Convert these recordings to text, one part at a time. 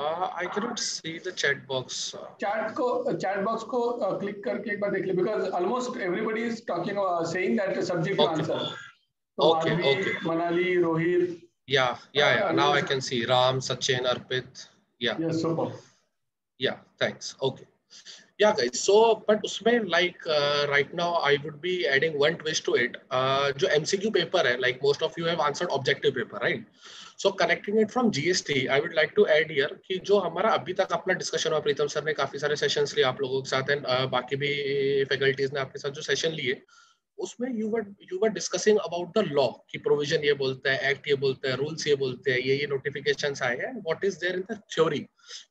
Uh, I cannot see the chat box. Chat को chat box को uh, click करके एक बार देख ले because almost everybody is talking uh, saying that subject Okay. answer. Okay, Madhavi, okay. Manali, Rohit. Yeah, yeah, yeah. Uh, Now I yes. can see Ram, Sachin, Arpit. Yeah, Yes, super. yeah. Thanks. Okay. Yeah, guys. So, but उसमें like uh, right now I would be adding one twist to it. Uh, जो MCQ paper है, like most of you have answered objective paper, right? So connecting it from GST, I would like to add here कि जो हमारा अभी तक अपना discussion हुआ प्रीतम sir ने काफ़ी सारे सेशंस लिए आप लोगों के साथ एंड बाकी भी फैकल्टीज ने आपके साथ जो सेशन लिए उसमें you were you were discussing about the law की प्रोविज़न ये बोलता है एक्ट ये बोलता है रूल्स ये बोलते हैं ये ये नोटिफिकेशन आए हैं what is there in the theory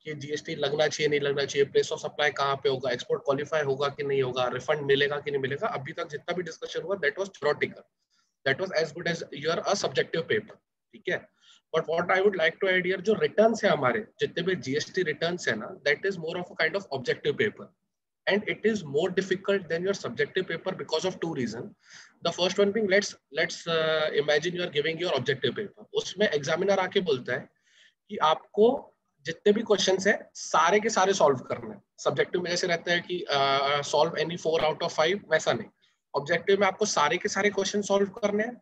कि जीएसटी लगना चाहिए नहीं लगना चाहिए प्लेस ऑफ़ सप्लाई कहाँ पे होगा एक्सपोर्ट क्वालिफाई होगा कि नहीं होगा रिफंड मिलेगा कि नहीं मिलेगा अभी तक जितना भी डिस्कशन हुआ that was theoretical that was as good as your a subjective paper ठीक है? But what I would like to add here जो रिटर्न्स है हमारे जितने भी जीएसटी रिटर्न्स है ना that is more of a kind of objective paper and it is more difficult than your subjective paper because of two reasons. The first one being let's let's uh, imagine you are giving your objective उसमें examiner आके बोलता है कि आपको जितने भी questions है सारे के सारे सॉल्व करने हैं। सब्जेक्टिव में जैसे रहता है कि solve any four out of five वैसा नहीं। ऑब्जेक्टिव में आपको सारे के सारे क्वेश्चन सॉल्व करने हैं।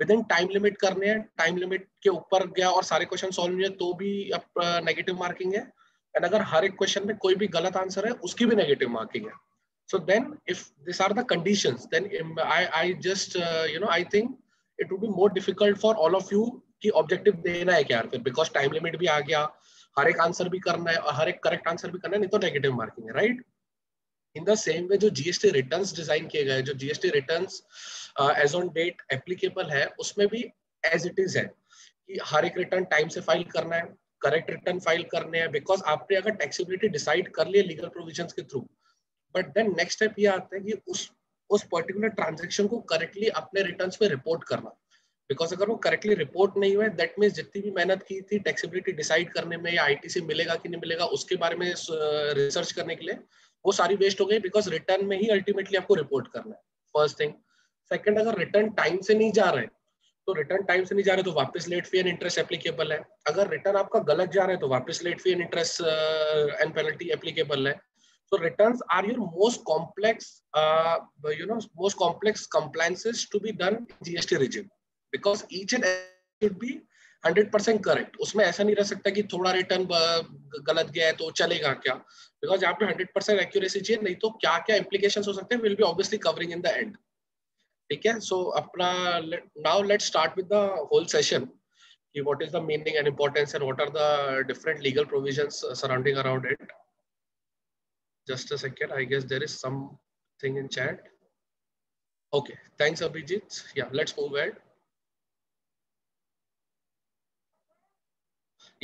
विद इन टाइम लिमिट करने हैं टाइम लिमिट के ऊपर गया और सारे क्वेश्चन सॉल्व नहीं है तो भी नेगेटिव मार्किंग है। एंड अगर हर एक क्वेश्चन में कोई भी गलत आंसर है उसकी भी नेगेटिव मार्किंग है। So then if these are the conditions then im- i just uh, you know i think it would be more difficult for all of you objective देना है क्या? फिर बिकॉज़ टाइम लिमिट भी आ गया हर एक answer भी करना है और हर एक करेक्ट आंसर भी करना है नहीं तो नेगेटिव मार्किंग है right in the same way जो जीएसटी रिटर्न्स डिज़ाइन किए गए जो GST returns as on date applicable है, उसमें भी एज इट इज़ है, कि हर एक रिटर्न टाइम से फ़ाइल करना है करेक्ट रिटर्न फ़ाइल करने हैं बिकॉज़ आपने अगर टैक्सेबिलिटी डिसाइड कर लिया लीगल प्रोविजंस के through but then next step ये आता है कि उस उस पर्टिकुलर ट्रांजेक्शन को करेक्टली अपने रिटर्न पे रिपोर्ट करना। बिकॉज़ अगर वो करेक्टली रिपोर्ट नहीं हुआ दैट मीन्स जितनी भी मेहनत की थी टैक्सेबिलिटी डिसाइड करने में या आईटी से मिलेगा कि नहीं मिलेगा, उसके बारे में रिसर्च करने के लिए, वो सारी वेस्ट हो गई बिकॉज़ रिटर्न में ही अल्टीमेटली आपको रिपोर्ट करना है। फ़र्स्ट थिंग सेकंड अगर रिटर्न टाइम से नहीं जा रहे तो रिटर्न टाइम से नहीं जा रहे तो वापस late fee and interest applicable है। अगर रिटर्न आपका गलत जा रहा है तो वापस late fee and interest and penalty applicable है। So returns are your most complex uh, you know most complex done in gst regime because each and every should be 100% correct उसमें ऐसा नहीं रह सकता कि थोड़ा रिटर्न गलत गया है तो चलेगा क्या? बिकॉज़ पे 100% एक्यूरेसी चाहिए नहीं तो क्या क्या इम्प्लीकेशन हो सकते हैं will be obviously covering in the end ठीक है सो अपना now let start with the whole session कि what is the meaning and importance and what are the different legal provisions surrounding around it just a second i guess there is something in chat okay thanks abhijit yeah let's move ahead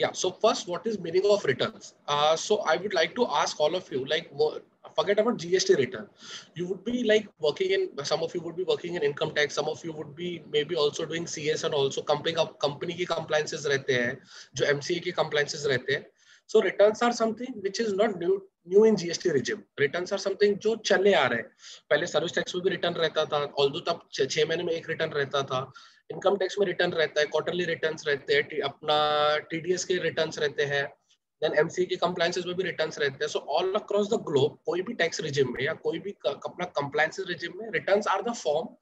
yeah so first what is meaning of returns uh, so i would like to ask all of you like more, forget about gst return you would be like working in some of you would be working in income tax some of you would be maybe also doing cs and also company company की compliances रहते हैं जो mca की compliances रहते हैं so returns are something which is not new new in gst regime returns are something जो चले आ रहे हैं पहले सर्विस टैक्स में भी रिटर्न रहता था ऑल्दो तब छह महीने में एक रिटर्न रहता था इनकम टैक्स में रिटर्न रहता है क्वार्टरली रिटर्न्स रहते हैं अपना टीडीएस के रिटर्न्स रहते हैं देन एमसी के कंप्लायंसेस में भी रिटर्न्स रहते हैं so all across the globe कोई भी टैक्स रिजिम में या कोई भी अपना कंप्लायंस रिजिम में returns are the form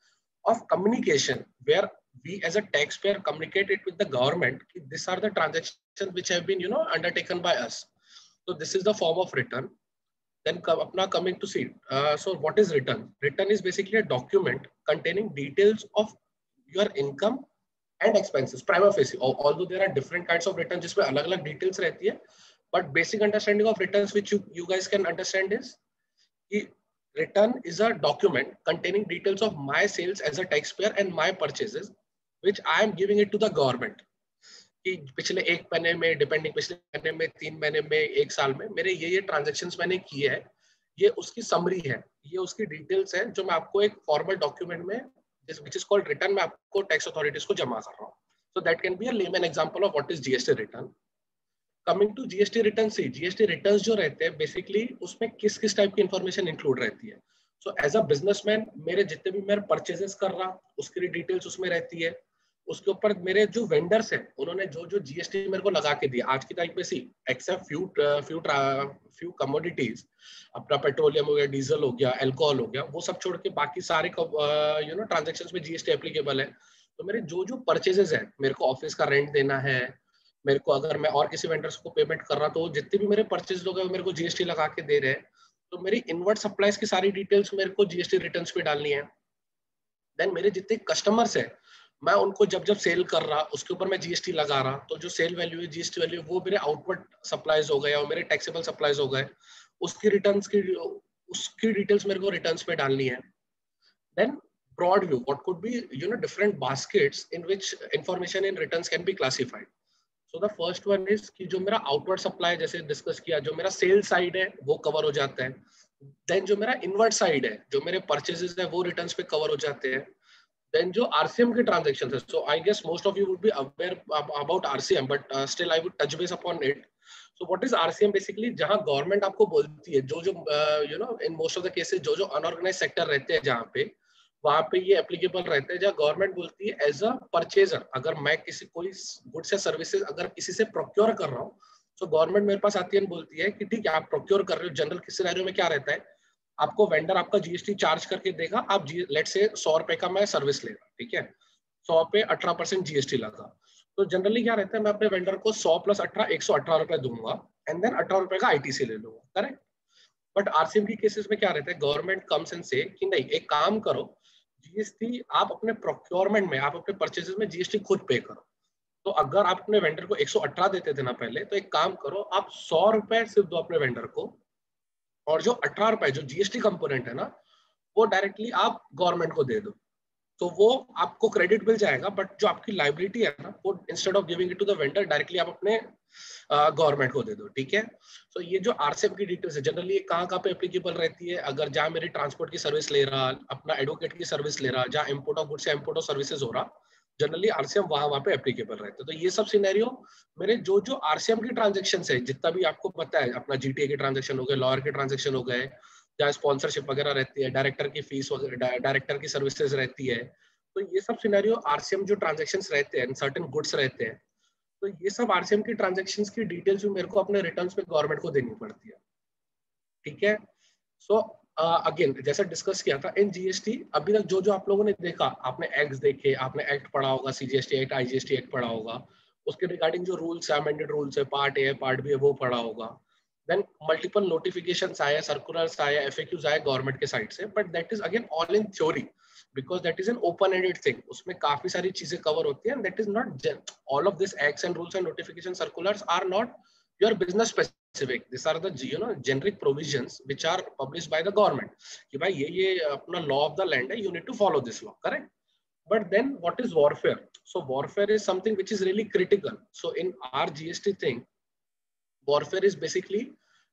of communication where we as a taxpayer communicate it with the government these are the transactions which have been you know undertaken by us so this is the form of return then apna coming to see uh, so what is return return is basically a document containing details of your income and expenses prima facie although there are different kind of return जिसमें अलग अलग details रहती है but basic understanding of return which you guys can understand is return is a document containing details of my sales as a tax payer and my purchase which I am giving it to the government कि पिछले एक महीने में depending पिछले महीने में, तीन महीने में, एक साल में, मेरे ये ये ट्रांजेक्शन मैंने किए हैं, ये उसकी समरी है, ये उसकी डिटेल्स है, जो मैं आपको एक फॉर्मल डॉक्यूमेंट में विच इज़ कॉल्ड रिटर्न में आपको टैक्स अथॉरिटीज को जमा कर रहा हूँ। So that can be a layman example of what is GST return coming to GST return see GST return जो रहते हैं बेसिकली उसमें किस किस टाइप की इन्फॉर्मेशन इंक्लूड रहती है? सो एज अ बिजनेसमैन मेरे जितने भी मैं परचेजेस कर रहा उसके लिए डिटेल्स उसमें रहती है। उसके ऊपर मेरे जो वेंडर्स हैं, उन्होंने जो जो जीएसटी मेरे को लगा के दिया आज की तारीख में see except few few few commodities अपना पेट्रोलियम हो गया डीजल हो गया एल्कोहल हो गया, वो सब छोड़ के बाकी सारे यू नो ट्रांजेक्शन में जीएसटी एप्लीकेबल है। तो मेरे जो जो परचेजेस है, मेरे को ऑफ़िस का रेंट देना है, मेरे को अगर मैं और किसी वेंडर्स को पेमेंट कर रहा तो जितने भी मेरे परचेज लोग हैं मेरे को जीएसटी लगा के दे रहे हैं। तो मेरी इनवर्ट सप्लाईज की सारी डिटेल्स मेरे को जीएसटी रिटर्न पे डालनी है। देन मेरे जितने कस्टमर्स है मैं उनको जब जब सेल कर रहा, उसके ऊपर मैं जीएसटी लगा रहा तो जो सेल वैल्यू है जीएसटी वैल्यू वो मेरे आउटवर्ड सप्लाईज हो गए, और मेरे टैक्सेबल सप्लाईज हो गए। उसकी रिटर्न की, उसकी डिटेल्स मेरे को रिटर्न पे डालनी है। Then broad view, what could be, you know, different baskets in which information in returns can be classified. So, the first one is कि जो मेरा outward supply, जैसे डिस्कस किया, जो मेरा सेल साइड है, वो कवर हो जाता है। देन जो मेरा इनवर्ट साइड है, जो मेरे परचेजेस है, वो रिटर्न्स पे कवर हो जाते हैं। Then जो RCM के transactions so I guess most of you would be aware about RCM but uh, still I would touch base upon it so what is RCM basically जहाँ government आपको बोलती है जो जो uh, you know in most of the cases जो जो unorganized sector रहते हैं जहाँ पे वहाँ पे ये एप्लीकेबल रहता है जहाँ गवर्नमेंट बोलती है एज अ परचेजर अगर मैं किसी कोई गुड्स या सर्विसेज़ अगर किसी से प्रोक्योर कर रहा हूँ तो गवर्नमेंट मेरे पास आती है बोलती है कि ठीक है आप प्रोक्योर कर रहे हो जनरल किसी में क्या रहता है आपको वेंडर आपका जीएसटी चार्ज करके देगा, आप लेट से सौ रुपए का मैं सर्विस लेगा ठीक है? सौ पे अठारह परसेंट जीएसटी लगा। तो जनरली क्या रहता है, मैं अपने वेंडर को सौ प्लस अठारह, एक सौ अठारह रुपए दूँगा एंड देन अठारह रुपए का आईटीसी ले लूँगा करेक्ट बट आरसीएम की केसेस में क्या रहता है गवर्नमेंट कम्स एंड से कि नहीं, एक काम करो जीएसटी आप अपने प्रोक्योरमेंट में, आप अपने परचेजेस में जीएसटी खुद पे करो। तो अगर आप अपने वेंडर को 118 देते थे ना पहले तो एक काम करो, आप सौ रुपए सिर्फ़ दो अपने वेंडर को और जो अठारह रुपए जो जीएसटी कंपोनेंट है ना वो डायरेक्टली आप गवर्नमेंट को दे दो। तो वो आपको क्रेडिट मिल जाएगा बट जो आपकी लाइबिलिटी है ना वो instead of giving it to the vendor directly आप अपने गवर्नमेंट को दे दो ठीक है? तो so, ये जो आरसीएम की डिटेल्स है जनरली कहाँ कहाँ पे एप्लीकेबल रहती है? अगर जहाँ मेरी ट्रांसपोर्ट की सर्विस ले रहा अपना एडवोकेट की सर्विस ले रहा जहाँ इम्पोर्ट ऑफ़ गुड्स या इम्पोर्ट ऑफ़ सर्विसेज़ हो रहा जनरली आरसीएम वहाँ वहाँ पे एप्लीकेबल रहते हैं। तो ये सब सिनेरियो मेरे जो जो आरसीएम की ट्रांजेक्शन है, जितना भी आपको पता है, अपना जीटीए के ट्रांजेक्शन हो गए लॉयर के ट्रांजेक्शन हो गए जहाँ स्पॉन्सरशिप वगैरह रहती है डायरेक्टर की फ़ीस डायरेक्टर की सर्विसेज़ रहती है तो ये सब सिनेरियो आरसीएम जो ट्रांजेक्शन रहते हैं सर्टन गुड्स रहते हैं तो ये सब आरसीएम की ट्रांजेक्शन की डिटेल्स भी मेरे को अपने रिटर्न पे गवर्नमेंट को देनी पड़ती है। ठीक है? सो अगेन uh, जैसा डिस्कस किया था इन जीएसटी अभी तक जो जो आप लोगों ने देखा आपने एक्ट देखे आपने एक्ट पढ़ा होगा सीजीएसटी एक्ट आईजीएसटी एक्ट पढ़ा होगा उसके रिगार्डिंग जो रूल्स है अमेंडेड रूल्स है पार्ट ए पार्ट बी है वो पढ़ा होगा। देन मल्टीपल नोटिफिकेशन आए सर्कुलर्स आए एफ़ आए गवर्नमेंट के साइड से but that is again all in theory because that is an open ended thing उसमें काफ़ी सारी चीज़ें कवर होती है and that is not all of this acts and rules and notifications circulars are not your business specific these are the you know generic provisions which are published by the government कि भाई ये ये अपना law of the land है you need to follow this law correct but then what is warfare so warfare is something which is really critical so in our gst thing warfare is basically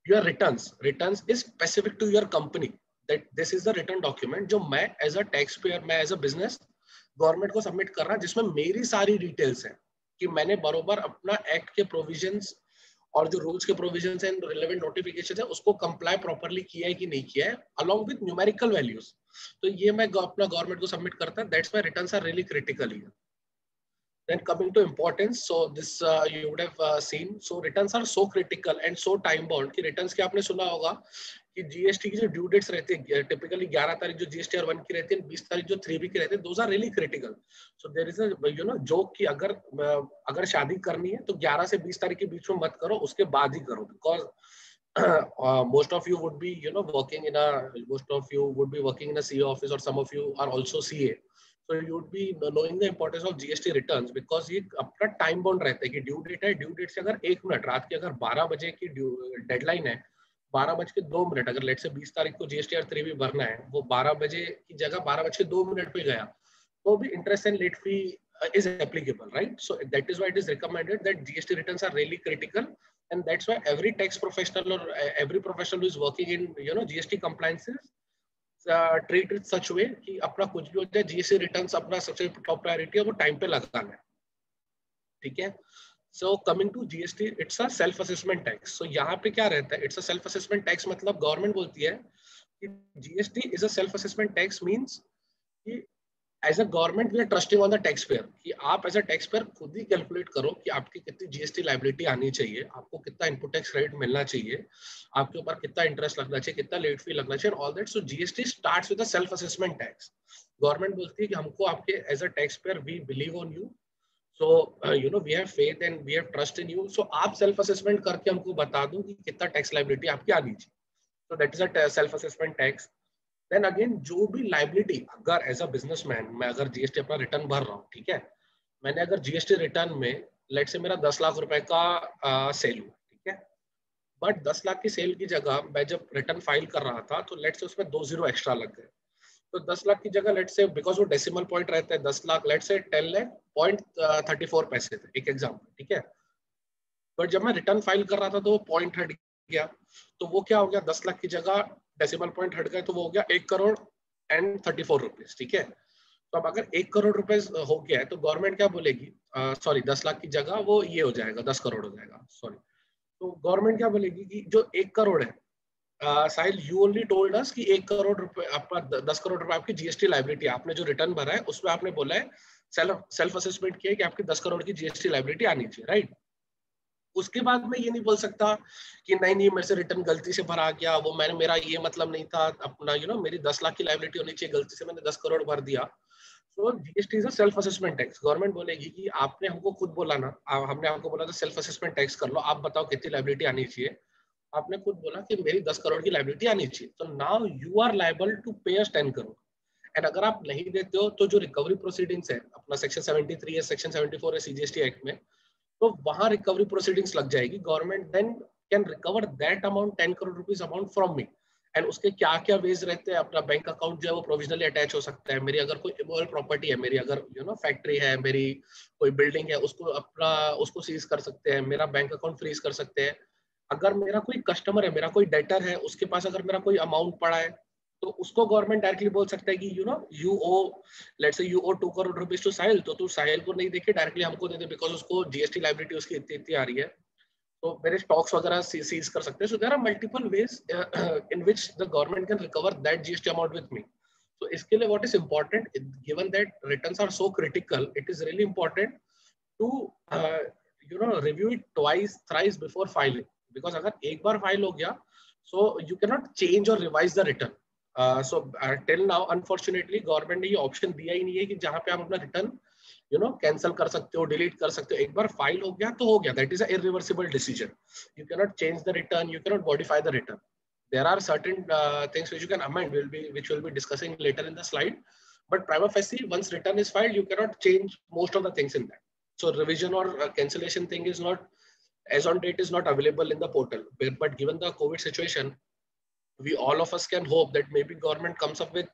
your returns returns is specific to your company that this is the return document जो मैं as a taxpayer मैं as a business government को submit कर रहा जिसमें मेरी सारी details है कि मैंने बरोबर अपना एक्ट के प्रोविजंस और जो रूल्स के प्रोविज़न है रिलेवेंट नोटिफिकेशन है उसको कंप्लाई प्रॉपरली किया है कि नहीं किया है अलॉन्ग विद न्यूमेरिकल वैल्यूज़ तो ये मैं अपना गवर्नमेंट को सबमिट करता that's my return are really critical here then coming to importance so this uh, you would have uh, seen. So returns are so critical and so time bound ki returns ke aapne suna होगा? कि GST की जो due dates रहती है typically 11 तारीख जो GST R one की रहती है 20 तारीख जो थ्री बी की रहती है those are really critical so there is you know joke कि अगर अगर शादी करनी है तो 11 से 20 तारीख के बीच में मत करो, उसके बाद ही करो because of you would be, you know, working in a, most of you would be working in a CA office, or some of you are also CA so you would be knowing the importance of GST returns, because ये अपना time bound रहता है कि due date है due date से अगर एक minute, रात के अगर 12 बजे की डेडलाइन है बारह बज के दो मिनट, अगर लेट से 20 तारीख को जीएसटीआर आर भी भरना है, वो बारह बजे की जगह बारह बज के दो मिनट पे गया तो भी interest and late fee is applicable right so that is why it is recommended that GST return are really critical and that's why every tax professional और every professional is working in you know GST compliances treat it such way कि अपना कुछ भी हो जाए GST return अपना सबसे top priority है, वो टाइम पे लगाना है। ठीक है? So coming to GST it's a self assessment tax so यहाँ पे क्या रहता है? It's a self assessment tax मतलब गवर्नमेंट बोलती है कि GST is a self assessment tax means कि as a government we are trusting on the tax payer कि आप एज अ टैक्स पेयर खुद ही कैलकुलेट करो कि आपकी कितनी जीएसटी लाइबिलिटी आनी चाहिए, आपको कितना इनपुट टैक्स क्रेडिट मिलना चाहिए, आपके ऊपर कितना इंटरेस्ट लगना चाहिए, कितना लेट फ़ी लगना चाहिए all that so GST starts with self assessment tax government बोलती है कि हमको आपके as a tax payer we believe on you so you know we have faith and we have trust in you so आप self assessment करके हमको बता दो कि कितना टैक्स लाइबिलिटी आपकी आनी चाहिए so, that is a self assessment tax. Then again जो भी लाइबिलिटी अगर एज अ बिजनेसमैन मैं अगर जीएसटी अपना रिटर्न भर रहा हूँ, ठीक है? मैंने अगर जीएसटी रिटर्न में लेट से मेरा दस लाख रुपए का सेल हुआ, ठीक है? बट दस लाख की सेल की जगह मैं जब रिटर्न फ़ाइल कर रहा था तो लेट से उसमें दो ज़ीरो एक्स्ट्रा लग गए। तो दस लाख की जगह लेट से बिकॉज़ वो डेसिमल पॉइंट रहते हैं, दस lakh let's say ten lakh point thirty four पैसे थे, एक एग्ज़ाम्पल ठीक है? बट जब मैं रिटर्न फ़ाइल कर रहा था तो वो पॉइंट हट गया। तो वो क्या हो गया? दस लाख की जगह डेसिमल पॉइंट हट गए तो वो हो गया एक crore and thirty four rupees ठीक है? तो अब अगर एक करोड़ रुपए हो गया है तो गवर्नमेंट क्या बोलेगी? सॉरी दस लाख की जगह वो ये हो जाएगा, दस करोड़ हो जाएगा सॉरी तो गवर्नमेंट क्या बोलेगी कि जो एक करोड़ है Sahil you only told us कि एक करोड़ रुपए आपका दस करोड़ रुपए आपकी जीएसटी लाइबिलिटी आपने जो रिटर्न भरा है उसमें आपने बोला है सेल्फ असेसमेंट किया कि आपकी दस करोड़ की जीएसटी लाइबिलिटी आनी चाहिए राइट उसके बाद मैं ये नहीं बोल सकता कि नहीं नहीं मेरे से रिटर्न गलती से भरा गया वो मैंने मेरा ये मतलब नहीं था अपना यू you नो know, मेरी दस लाख की लाइबिलिटी होनी चाहिए गलती से मैंने दस करोड़ भर दिया। तो GST is self assessment tax government बोलेगी कि आपने हमको खुद बोला ना हमने आपको बोला था सेल्फ असेसमेंट टैक्स कर लो आप बताओ कितनी लाइबिलिटी आनी चाहिए। आपने खुद बोला कि मेरी दस करोड़ की लाइबिलिटी आनी चाहिए। तो now you are liable to pay ten crore. And अगर आप नहीं देते हो तो जो रिकवरी प्रोसीडिंग्स है, अपना सेक्शन 73 है सेक्शन 74 है सीजीएसटी एक्ट में तो वहाँ रिकवरी प्रोसीडिंग्स लग जाएगी। Government then can recover that amount ten crore rupees amount from me and उसके क्या क्या वेज रहते हैं? अपना बैंक अकाउंट जो है, वो प्रोविजनली अटैच हो सकता है। मेरी अगर कोई इमोरल प्रॉपर्टी है, मेरी अगर यू नो फैक्ट्री है, मेरी कोई बिल्डिंग है, उसको अपना, उसको सीज कर सकते हैं। मेरा बैंक अकाउंट फ्रीज कर सकते हैं। अगर मेरा कोई कस्टमर है, मेरा कोई डेटर है, उसके पास अगर मेरा कोई अमाउंट पड़ा है तो उसको गवर्नमेंट डायरेक्टली बोल सकता है कि you know you owe let's say you owe two crore rupees to Sahil तो तू साहिल को नहीं देखे डायरेक्टली हमको दे दे बिकॉज़ उसको जीएसटी लाइबिलिटी उसकी इतनी इतनी आ रही है। तो मेरे स्टॉक्स वगैरह सीज कर सकते हैं। So there are multiple ways in which the government can recover that GST amount with me तो इसके लिए what is important given that returns are so critical it is really important to you know review it twice thrice before filing because अगर एक बार file हो गया so you cannot change और revise the return so till now unfortunately government ने ये option दिया ही नहीं है कि जहाँ पे आप अपना रिटर्न यू नो कैंसिल कर सकते हो डिलीट कर सकते हो. एक बार फ़ाइल हो गया तो हो गया. That is irreversible decision you cannot change the return you cannot modify the return there are certain things which you can amend will be which will be discussing later in the slide but prima facie once return is file you cannot change most of the things in that so revision और cancellation thing is not as on date is not available in the portal. But, given the covid situation we all of us can hope that maybe government comes up with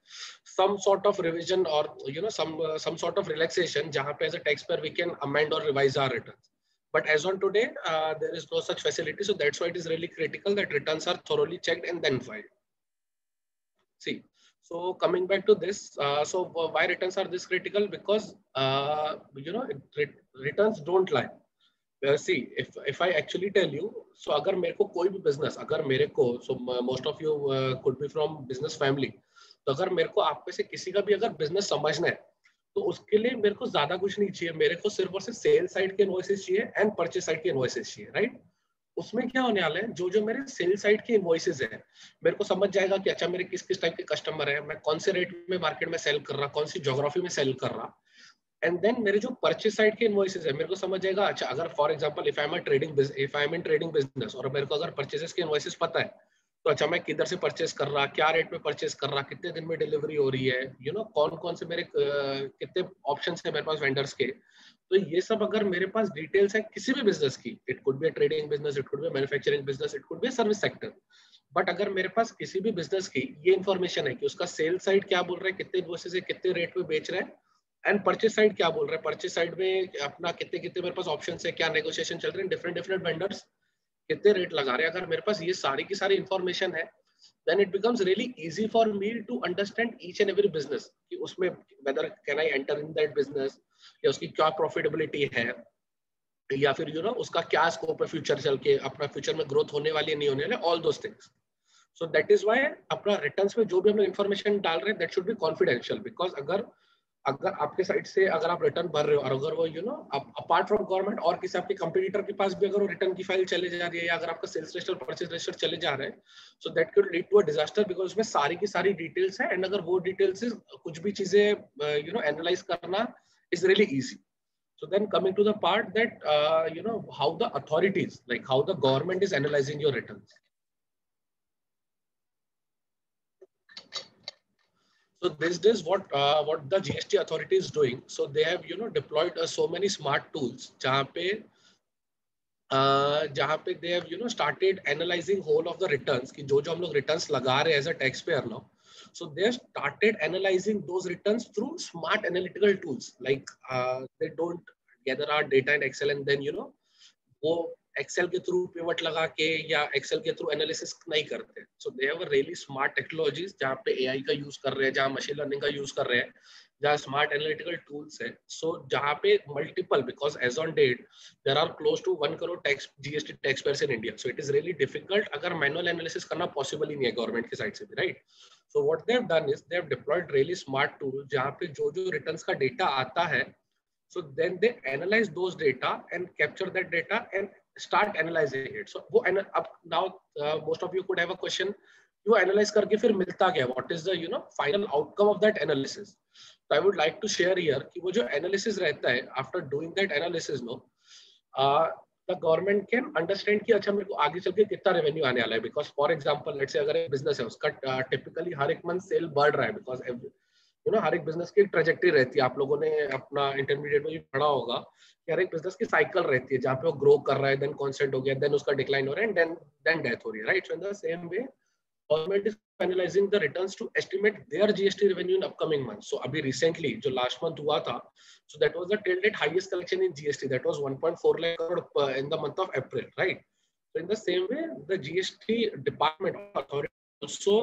some sort of revision or you know some uh, some sort of relaxation jahan pe as a taxpayer we can amend or revise our returns. But as on today uh, there is no such facility so that's why it is really critical that returns are thoroughly checked and then filed. See so coming back to this uh, so why returns are this critical? Because uh, you know it, returns don't lie see if if I actually tell you so अगर मेरे को कोई भी business अगर मेरे को so most of you could be from business family तो अगर मेरे को आप में से किसी का भी अगर बिज़नेस समझना है तो उसके लिए मेरे को ज़्यादा कुछ नहीं चाहिए। मेरे को सिर्फ़ और सिर्फ़ सेल साइड के इन्वॉइसेस चाहिए एंड परचेज साइड के इन्वॉइसेस चाहिए राइट उसमें क्या होने वाला है? जो जो मेरे सेल साइड के इन्वॉइसेस है, मेरे को समझ जाएगा कि अच्छा मेरे किस किस टाइप के कस्टमर है, मैं कौन से रेट में मार्केट में सेल कर रहा, कौन सी जोग्राफी में सेल कर रहा। एंड देन मेरे जो परचेज साइड के इनवॉइसेस है मेरे को समझ जाएगा अच्छा अगर for example if I am trading if I am in trading business और मेरे को अगर परचेजेस के इनवॉइसेस पता है तो अच्छा मैं किधर से परचेस कर रहा क्या रेट में परचेस कर रहा कितने दिन में डिलीवरी हो रही है यू you नो know, कौन कौन से मेरे कितने ऑप्शन है मेरे पास वेंडर्स के तो ये सब अगर मेरे पास डिटेल्स है किसी भी बिज़नेस की it could be trading business it could be manufacturing business it could be service sector but अगर मेरे पास किसी भी बिज़नेस की ये इन्फॉर्मेशन है कि उसका सेल साइड क्या बोल रहा है कितने इन्वॉइसेस है कितने रेट में बेच रहे हैं एंड परचेज साइड क्या बोल रहे हैं? परचेज साइड में अपना कितने कितने मेरे पास ऑप्शन है? क्या नेगोशिएशन चल रहे हैं? डिफरेंट डिफरेंट वेंडर्स कितने रेट लगा रहे हैं? अगर मेरे पास ये सारी की सारी इन्फॉर्मेशन है then it becomes really easy for me to understand each and every business कि उसमें whether can I enter in that business या उसकी क्या profitability है? या फिर यू you नो know, उसका क्या स्कोप है फ्यूचर चल के? अपना फ्यूचर में ग्रोथ होने वाली है नहीं होने वाली all those things so that is why अपना रिटर्न्स में जो भी हम लोग इन्फॉर्मेशन डाल रहे हैं that should be confidential because अगर अगर आपके साइड से अगर आप रिटर्न भर रहे हो और अगर वो you know apart from government और किसी आपके कंपटीटर के पास भी अगर वो रिटर्न की फ़ाइल चले जा रही है या अगर आपका सेल्स रजिस्टर परचेज रजिस्टर चले जा रहे हैं so that could lead to a disaster because उसमें सारी की सारी डिटेल्स है एंड अगर वो डिटेल्स कुछ भी चीज़ें यू नो एनालाइज करना is really easy So then coming to the part that, uh, you know, how the authorities, like how the government is analyzing your. So this is what uh, what the GST authority is doing. So they have you know deployed uh, so many smart tools. जहाँ पे uh, जहाँ पे they have you know started analyzing whole of the returns कि जो जो हम लोग returns लगा रहे हैं as a taxpayer now. So they have started analyzing those returns through smart analytical tools. Like uh, they don't gather our data in Excel and then you know वो Excel के थ्रू पिवट लगा के या Excel के through analysis नहीं करते। So they have really smart technologies जहाँ पे एआई का यूज़ कर रहे हैं जहाँ मशीन लर्निंग का यूज़ कर रहे हैं जहाँ स्मार्ट एनालिटिकल टूल्स है। सो so, जहाँ पे multiple because as on date there are close to one crore tax GST tax payers in India so it is really difficult अगर मैनुअल एनालिसिस करना पॉसिबल ही नहीं है गवर्नमेंट की side से भी right so what they've done is they've deployed really smart tool जहाँ पे जो जो रिटर्न का डेटा आता है so then they analyze those data and capture that data and start analyzing it so wo up now uh, most of you could have a question you analyze karke fir milta kya what is the you know final outcome of that analysis so i would like to share here ki wo jo analysis rehta hai after doing that analysis no uh, the government can understand कि अच्छा मेरे को आगे चल के कितना revenue आने वाला है बिकॉज़ फॉर एग्जांपल लेट्स से अगर बिज़नेस है उसका टिपिकली हर एक मंथ सेल बढ़ रहा है बिकॉज़ यू नो हर एक बिज़नेस की ट्रेजेक्ट्री रहती है। आप लोगों ने अपना इंटरमीडिएट में भी पढ़ा होगा कि हर एक बिज़नेस की साइकिल रहती है, जहाँ पे वो ग्रो कर रहा है देन कॉन्सेंट हो गया देन उसका डिक्लाइन हो रहा है एंड देन डेथ हो रही है right so in the same way government is finalising the returns to estimate their GST revenue in upcoming month so अभी रिसेंटली जो लास्ट मंथ हुआ था so that was the till collection in GST that was 1.4 lakh crore in the month of April right so in the same way the GST department authority also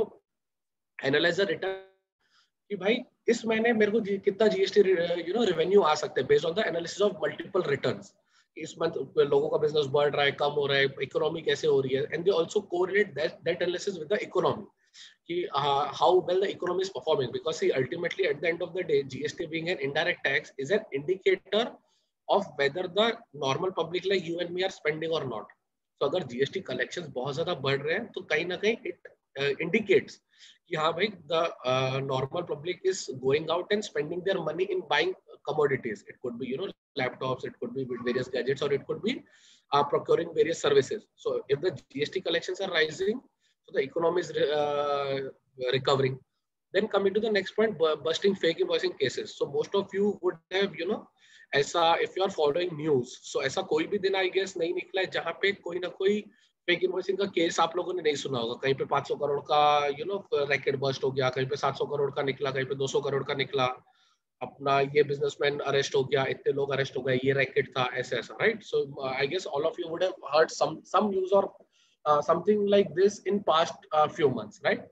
analyse the return कि भाई इस महीने मेरे को कितना GST you know revenue आ सकता है based on the analysis of multiple returns इस मंथ लोगों का बिज़नेस बढ़ रहा है, कम हो रहा है इकोनॉमी कैसे हो रही है? And they also correlate that analysis with the economy कि how well the economy is performing because see ultimately at the end of the day GST being an indirect tax is an indicator of whether the normal public like you and me are spending और not तो अगर GST collections बहुत ज़्यादा बढ़ रहे हैं तो कहीं ना कहीं इट इंडिकेट्स कि हाँ भाई the normal public is going out and spending their money in buying commodities it could be you know laptops it could be various gadgets or it could be uh, procuring various services so if the gst collections are rising so the economy is uh, recovering then coming to the next point busting fake invoicing cases so most of you would have you know ऐसा if you are following news so ऐसा कोई भी दिन I guess नहीं निकला है जहाँ पे कोई ना कोई fake invoicing का केस आप लोगों ने नहीं सुना होगा। कहीं पे 500 करोड़ का यू नो रैकेट बस्ट हो गया, कहीं पे 700 करोड़ का निकला, कहीं पे 200 करोड़ का निकला। अपना ये बिजनेसमैन अरेस्ट हो गया, इतने लोग अरेस्ट हो गए, ये रैकेट था, ऐसा ऐसा right so I guess all of you would have heard some some news और something like this in past few months right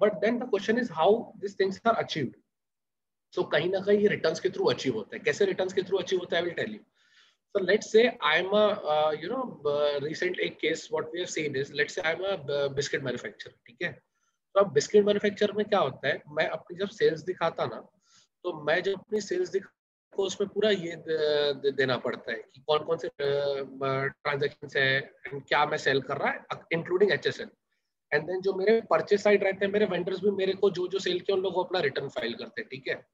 but then the question is how this things are achieved so कहीं ना कहीं returns के through achieve होता है। कैसे returns के through achieve होता है I will tell you So let's say I'm a, uh, you know, uh, recent a case what we have seen is let's say I'm a biscuit manufacturer, ठीक है? तो अब बिस्किट मैन्युफैक्चर में क्या होता है? मैं अपनी जब सेल्स दिखाता ना तो मैं जब अपनी सेल्स दिखा को उसमें पूरा ये दे, देना पड़ता है कि कौन कौन से ट्रांजेक्शन है एंड क्या मैं सेल कर रहा है including H S N and then जो मेरे परचेज साइड रहते हैं मेरे वेंडर्स भी मेरे को जो जो सेल किया उन लोग अपना रिटर्न फ़ाइल करते हैं ठीक है?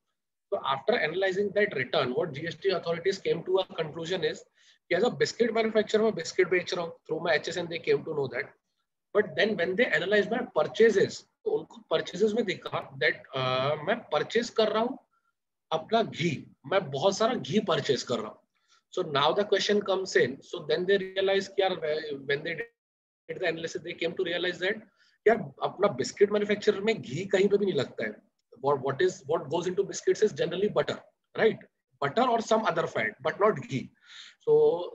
So after analyzing that return, what GST authorities came to a conclusion is, as a biscuit manufacturer, biscuit बेच through my HSN, they came to know that. But then when they analyze my purchases, तो उनको purchases में देखा that uh, मैं purchase कर रहा हूँ अपना घी, मैं बहुत सारा घी purchase कर रहा हूँ. So now the question comes in. So then they realize कि यार when they did the analysis, they came to realize that यार अपना biscuit manufacturer में घी कहीं पे भी नहीं लगता है. What what is what goes into biscuits is generally butter right butter or some other fat but not ghee so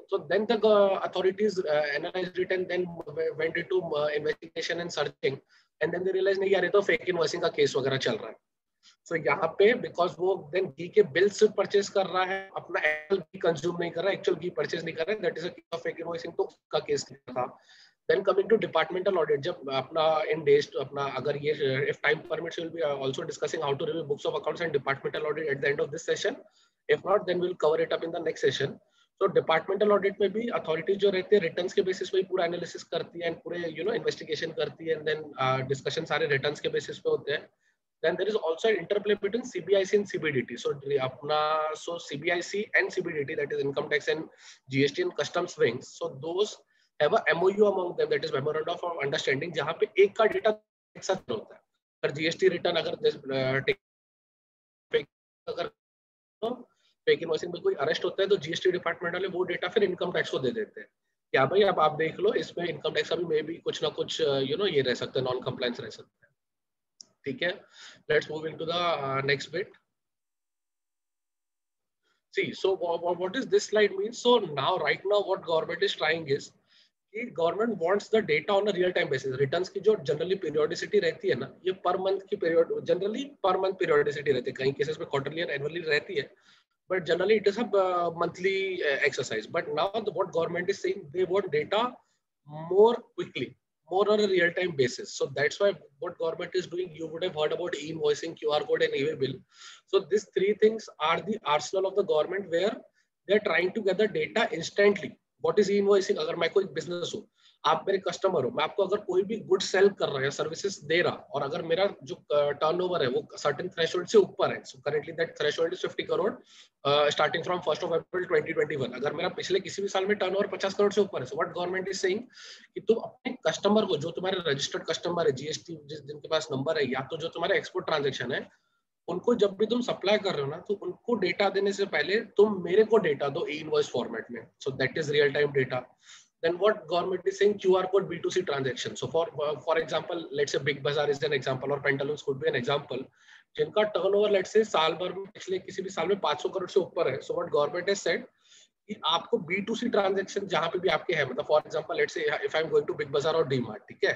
so then the uh, authorities uh, analyzed it and then went into uh, investigation and searching and then they realized यार ये तो fake invoicing का case वगैरह चल रहा है so so, यहाँ पे बिकॉज़ वो देन घी के बिल से परचेज कर रहा है अपना एक्चुअल घी कंज्यूम नहीं कर रहा है एक्चुअल घी परचेज नहीं कर रहा है that is a fake invoicing तो का केस था then coming to departmental audit जब अपना in days to अपना अगर ये if time permits we'll be also discussing how to review books of accounts and departmental audit at the end of this session if not then we'll cover it up in the next session तो departmental audit में भी authority जो रहती है returns के basis पे पूरा analysis करती है एंड पूरे यू नो इन्वेस्टिगेशन करती है एंड देन डिस्कशन सारे रिटर्न्स के बेसिस पे होते हैं then there is also an interplay between CBIC and CBDT. So apna so CBIC and CBDT that is income tax and GST and customs wings. So those have a MOU among them that is memorandum of understanding जहाँ पे एक का data एक साथ होता है। अगर GST return अगर अगर फेक इनवॉइसिंग में कोई अरेस्ट होता है तो जीएसटी डिपार्टमेंट वाले वो डेटा फिर इनकम टैक्स को दे देते हैं। क्या भाई अब आप देख लो इसमें इनकम टैक्स अभी मे भी कुछ ना कुछ यू नो ये रह सकता है नॉन कंप्लायंस रह सकता है। ठीक है? Let's move into the next bit so what, what is this slide mean? So now right now what government is trying is कि government wants the data on a real time basis returns की जो generally periodicity रहती है ना ये पर month की period generally per month periodicity रहती है कहीं केसेस में क्वार्टरली और एनुअली रहती है but generally it is a uh, monthly uh, exercise but now the, what government is saying they want data more quickly more on a real-time basis so that's why what government is doing you would have heard about e-invoicing qr code and e bill so these three things are the arsenal of the government where they're trying to gather data instantly What is e-invoicing agar main koi business hu आप मेरे customer हो, मैं आपको अगर कोई भी good cell कर रहा है सर्विसेज़ दे रहा और अगर मेरा जो टर्न टर्नओवर है वो सर्टेन थ्रेशोल्ड से ऊपर है so currently that threshold is 50 crore starting from first of April 2021 अगर मेरा पिछले किसी भी साल में टर्नओवर 50 करोड़ से ऊपर है so what government is saying कि तुम अपने कस्टमर को, जो तुम्हारे रजिस्टर्ड कस्टमर है जीएसटी जिस, जिनके पास नंबर है, या तो जो तुम्हारा एक्सपोर्ट ट्रांजेक्शन है उनको जब भी तुम सप्लाई कर रहे हो ना तो उनको डेटा देने से पहले तुम मेरे को डेटा दो ई इनवॉइस फॉर्मेट में so that is real time data then what government is saying QR code B2C transaction. So for uh, for example, let's say Big Bazaar is an example or Pantaloons could be an example. जिनका turnover let's say साल भर में पिछले किसी भी साल में 500 करोड़ से ऊपर है so what government has said कि आपको बी टू सी ट्रांजेक्शन जहाँ पे भी आपके है मतलब for example let's say if I am going to Big Bazaar और डीमार्ट ठीक है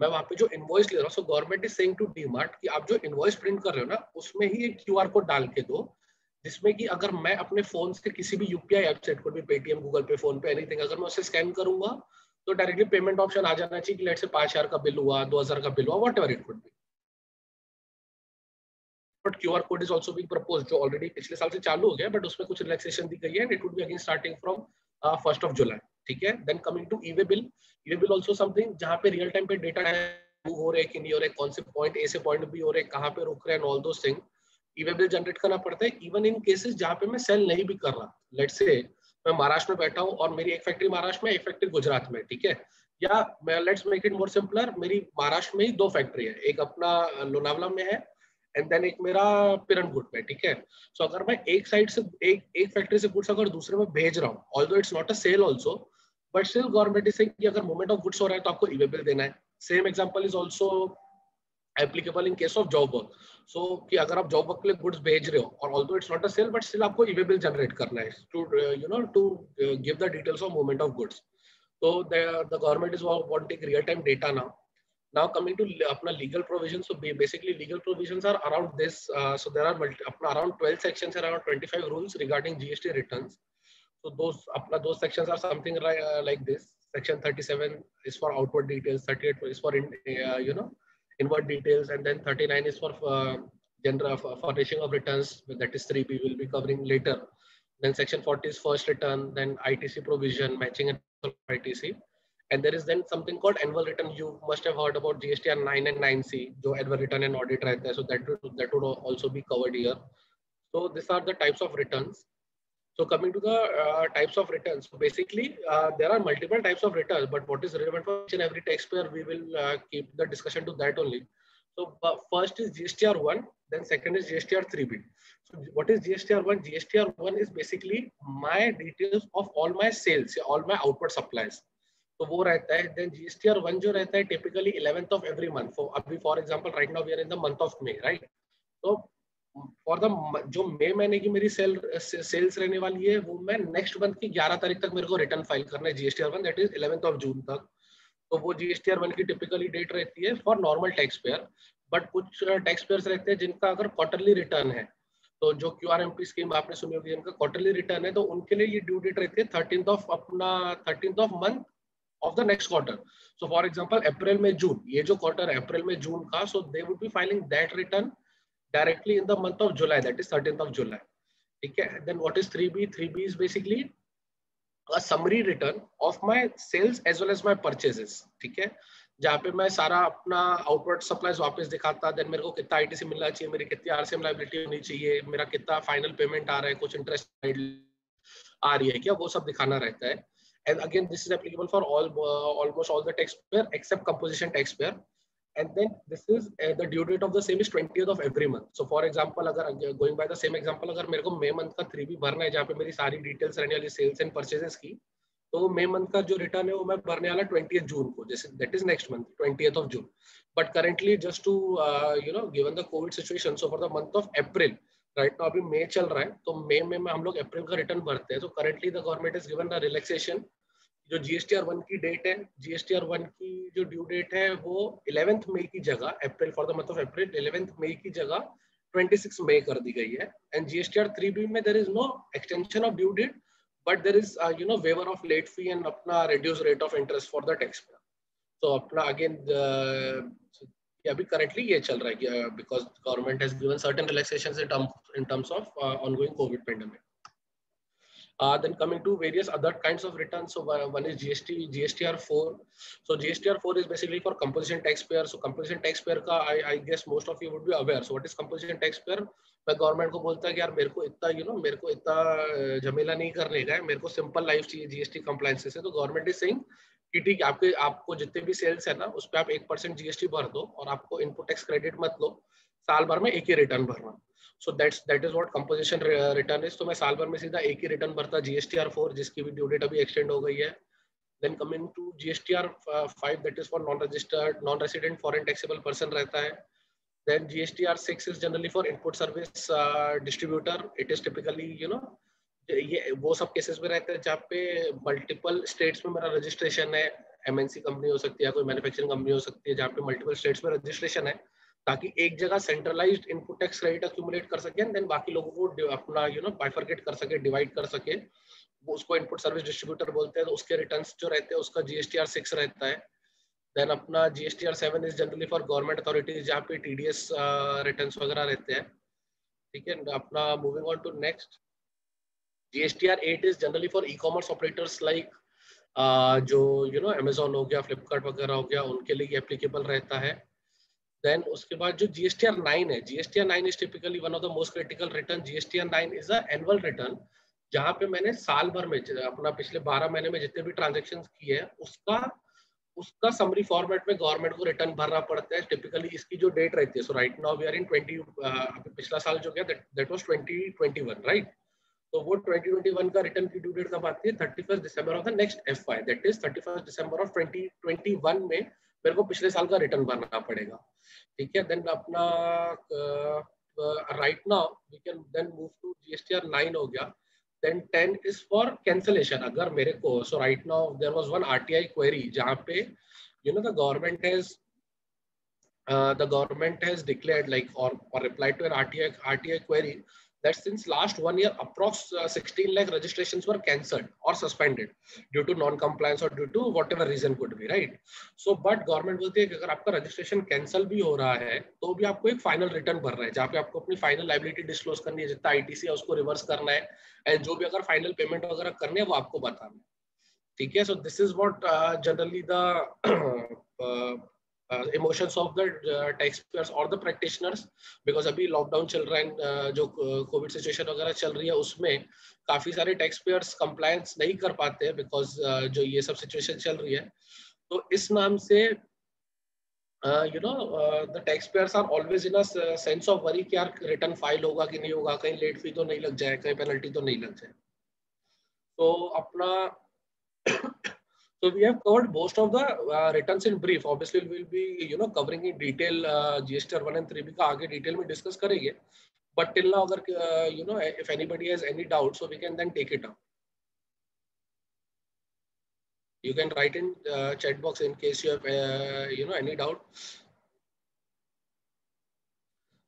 मैं वहाँ पे जो इनवॉइस ले रहा हूँ government is saying to DMart कि आप जो इनवॉइस प्रिंट कर रहे हो ना, उसमें ही एक क्यूआर कोड डाल के दो, जिसमें कि अगर मैं अपने फ़ोन से किसी भी यूपीआई वेबसाइट को भी Paytm Google Pay PhonePe anything अगर मैं उसे स्कैन करूँगा तो डायरेक्टली पेमेंट ऑप्शन आ जाना चाहिए कि लेट से पाँच हज़ार का बिल हुआ, दो हज़ार का बिल हुआ whatever it could be but Q R code is also being propose जो ऑलरेडी पिछले साल से चालू हो गया बट उसमें कुछ रिलैक्सेशन दी गई है and it would be again starting from first of July ठीक है? Then coming to e way bill e way bill also something जहाँ पे रियल टाइम पे डेटा हो रहे कि नहीं हो रहे कौन से पॉइंट ए से पॉइंट बी हो रहे कहाँ पे रुक रहे हैं all those thing e way bill generate करना पड़ता है इवन इन केसेस जहाँ पे मैं सेल नहीं भी कर रहा। लेट से मैं महाराष्ट्र में बैठा हूँ और मेरी एक फैक्ट्री महाराष्ट्र में एक फैक्ट्री गुजरात में ठीक है? या let's make it more simpler मेरी महाराष्ट्र में ही दो फैक्ट्री है। एक अपना लोनावला में है एंड देन एक मेरा पिरनगुट में ठीक है? सो so, अगर मैं एक साइड से एक एक फैक्ट्री से गुड्स अगर दूसरे में भेज रहा हूँ although it's not a sale also but still government is कि अगर मूवमेंट ऑफ़ गुड्स हो रहा है तो आपको ई देना है। Same example is also applicable in case of job work so कि अगर आप जॉब वर्क के लिए गुड्स भेज रहे हो और also it's not a sale but still आपको ई जनरेट करना है to you know to give the details of movement of goods तो the government is wanting real time data ना now. Coming to apna legal provisions so basically legal provisions are around this uh, so there are multi, around 12 sections around 25 rules regarding gst returns. uh, So those those sections are something like, uh, like this. Section 37 is for outward details. 38 is for in, uh, you know inward details, and then 39 is for uh, general furnishing of returns. That is 3 We will be covering later. Then section 40 is first return. Then ITC provision, matching and ITC. And there is then something called annual return. You must have heard about GSTR 9 and 9C, जो annual return and audit right there. So that that would also be covered here. So these are the types of returns. So coming to the uh, types of returns, so basically uh, there are multiple types of returns, but what is relevant for each and every taxpayer, we will uh, keep the discussion to that only. So first is GSTR 1, then second is GSTR 3B. So what is GSTR 1? GSTR 1 is basically my details of all my sales, all my output supplies. So वो रहता है then GSTR 1 जो रहता है typically 11th of every month. So अभी for example right now we are in the month of May, right? So for the जो मई महीने की मेरी सेल सेल्स रहने वाली है वो मैं नेक्स्ट मंथ की 11 तारीख तक मेरे को रिटर्न फ़ाइल करना है GSTR one that is eleventh of June तक तो वो जीएसटीआर वन की टिपिकली डेट रहती है for normal tax payer but कुछ टैक्स पेयर्स रहते हैं जिनका अगर क्वार्टरली रिटर्न है तो जो Q R M P scheme आपने सुनी होगी जिनका क्वार्टरली रिटर्न है तो उनके लिए ये ड्यू डेट रहती है थर्टीन ऑफ़ अपना thirteen of month of the next quarter. So for example, April May June, ये जो क्वार्टर है April में जून का, so they would be filing that return directly in the month of July, that is 13th of July. Okay, then what is 3B? 3B is basically a summary return of my sales as well as my purchases. ठीक है जहाँ पे मैं सारा अपना outward supplies वापस दिखाता then मेरे को कितना आईटीसी मिलना चाहिए मेरी कितनी आरसीएम लाइबिलिटी होनी चाहिए मेरा कितना फाइनल पेमेंट आ रहा है कुछ इंटरेस्ट आ रही है क्या वो सब दिखाना रहता है and again this is applicable for all uh, almost all the taxpayer except composition taxpayer and then this is uh, the due date of the same is 20th of every month so for example agar going by the same example agar mere ko may month ka 3b bharna hai jahan pe meri sari details रहने वाली sales and purchases की तो May month का जो return है वो मैं भरने वाला ट्वेंटी जून को जैसे that is next month twenty of June but currently just to you know given the COVID situation so for the month of April right now अभी मई चल रहा है तो मई में, में हम लोग अप्रैल का रिटर्न भरते हैं तो currently the government is given the relaxation जो जीएसटी आर वन की डेट है जीएसटी आर वन की जो ड्यू डेट है, वो इलेवेंथ मई की जगह April for the month of April eleventh मई की जगह 26 मई कर दी गई है। And GST R three B में there is no extension of due date but there is you know waiver of late fee and अपना reduce rate of interest for the tax तो अपना अगेन अभी करेंटली ये चल रहा है because government has given certain relaxations in terms of ongoing COVID pandemic Uh, then coming to various other kinds of returns. So one is GST, GSTR4. So GSTR4 is basically for composition taxpayer. So composition taxpayer का I, I guess most of you would be aware. So what is composition taxpayer? मैं government को बोलता है कि यार मेरे को इतना यू नो मेरे को इतना झमेला नहीं करने का है मेरे को सिंपल लाइफ चाहिए जीएसटी कंप्लायंस से तो गवर्नमेंट इज़ सेइंग कि ठीक है आपके आपको जितने भी सेल्स है ना उस पर आप एक परसेंट जीएसटी भर दो और आपको इनपुट टैक्स क्रेडिट मत लो साल भर में एक ही रिटर्न भरना। So that's that is what composition return is तो मैं साल भर में सीधा एक ही रिटर्न भरता जीएसटीआर फोर जिसकी भी ड्यू डेट अभी एक्सटेंड हो गई है। Then coming to GSTR five that is for non registered non resident foreign taxable person रहता है। Then GSTR 6 is generally for input service uh, distributor it is typically you know ये वो सब cases में रहते हैं जहाँ पे मल्टीपल स्टेट्स में मेरा रजिस्ट्रेशन है। एमएनसी कंपनी हो सकती है कोई मैन्युफैक्चरिंग कंपनी हो सकती है जहाँ पे मल्टीपल स्टेट्स में रजिस्ट्रेशन है। ताकि एक जगह centralised input tax credit accumulate कर सके देन बाकी लोगों को अपना यू नो बाइफर्केट कर सके डिवाइड कर सके। उसको इनपुट सर्विस डिस्ट्रीब्यूटर बोलते हैं तो उसके रिटर्न्स जो रहते हैं, उसका जीएसटीआर सिक्स रहता है। देन अपना GSTR seven is generally for government authorities जहाँ पे टीडीएस रिटर्न वगैरह रहते हैं। ठीक है, अपना moving on to next GSTR eight is generally for e commerce operators like जो यू नो अमेजोन हो गया फ्लिपकार्ट वगैरह हो गया, उनके लिए एप्लीकेबल रहता है। देन उसके बाद जो जीएसटीआर नाइन है GSTR nine is typically one of the most critical return GSTR nine is a annual return जहाँ पे मैंने साल भर में अपना पिछले 12 महीने में जितने भी ट्रांजेक्शन किए हैं, उसका उसका समरी फॉर्मेट में गवर्नमेंट को रिटर्न भरना पड़ता है। टिपिकली इसकी जो डेट रहती है so right now we are in 20 पिछला साल जो गया दैट वाज 2021 राइट तो वो 2021 का रिटर्न की ड्यू डेट कब आती है 31 December of the next FY that is 31 December of 2021 में मेरे को पिछले साल का रिटर्न भरना पड़ेगा। ठीक है देन अपना right now we can then move to GSTR nine हो गया। Then ten is for cancellation अगर मेरे को। So right now there was one RTI query जहाँ पे you know the government has the government has declared like or, or replied to an RTI RTI query that since last one year, approx uh, 16 lakh registrations were cancelled or suspended due to non-compliance or due to whatever reason could be, right? So, but government बोलती है कि अगर आपका registration cancel भी हो रहा है तो भी आपको एक final return भर रहा है जहाँ पे आपको अपनी final liability disclose करनी है जितना ITC है उसको reverse करना है and जो भी अगर final payment वगैरह करने है वो आपको बताना है ठीक है so this is what uh, generally the uh, emotions of the taxpayers और द प्रैक्टिशनर्स बिकॉज़ अभी लॉकडाउन चल रहा है uh, जो कोविड uh, सिचुएशन वगैरह चल रही है उसमें काफ़ी सारे टैक्सपेयर्स कंप्लायंस नहीं कर पाते हैं बिकॉज़ uh, जो ये सब सिचुएशन चल रही है। तो इस नाम से you know the taxpayers are always in sense of worry कि यार रिटर्न फ़ाइल होगा कि नहीं होगा कहीं लेट फ़ी तो नहीं लग जाए कहीं पेनल्टी तो नहीं लग जाए। तो अपना So we have covered most of the uh, returns in brief. Obviously, we will be you know covering in detail uh, GST one and 3B का आगे detail में discuss करेंगे. But till now, अगर uh, you know if anybody has any doubt, so we can then take it up. You can write in uh, chat box in case you have uh, you know any doubt.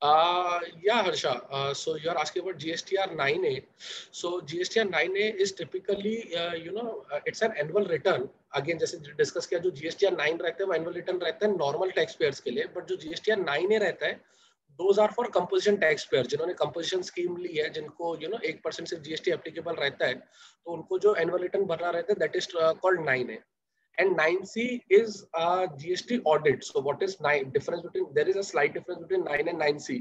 Uh, yeah, Harsha. Uh, so you asking about GSTR 9A. So GSTR 9A is typically, uh, you know, uh, it's an annual return. Again, जैसे discuss किया जो GSTR 9 रहता है वो annual return रहता है normal tax payers के लिए बट जो GSTR 9A रहता है those are for composition tax payer जिन्होंने कंपोजिशन स्कीम ली है जिनको यू नो एक परसेंट सिर्फ़ जीएसटी एप्लीकेबल रहता है तो उनको जो एनुअल रिटर्न भरना रहता है दैट इज़ कॉल्ड नाइन है and 9c is a gst audit so what is nine difference between there is a slight difference between 9 and 9c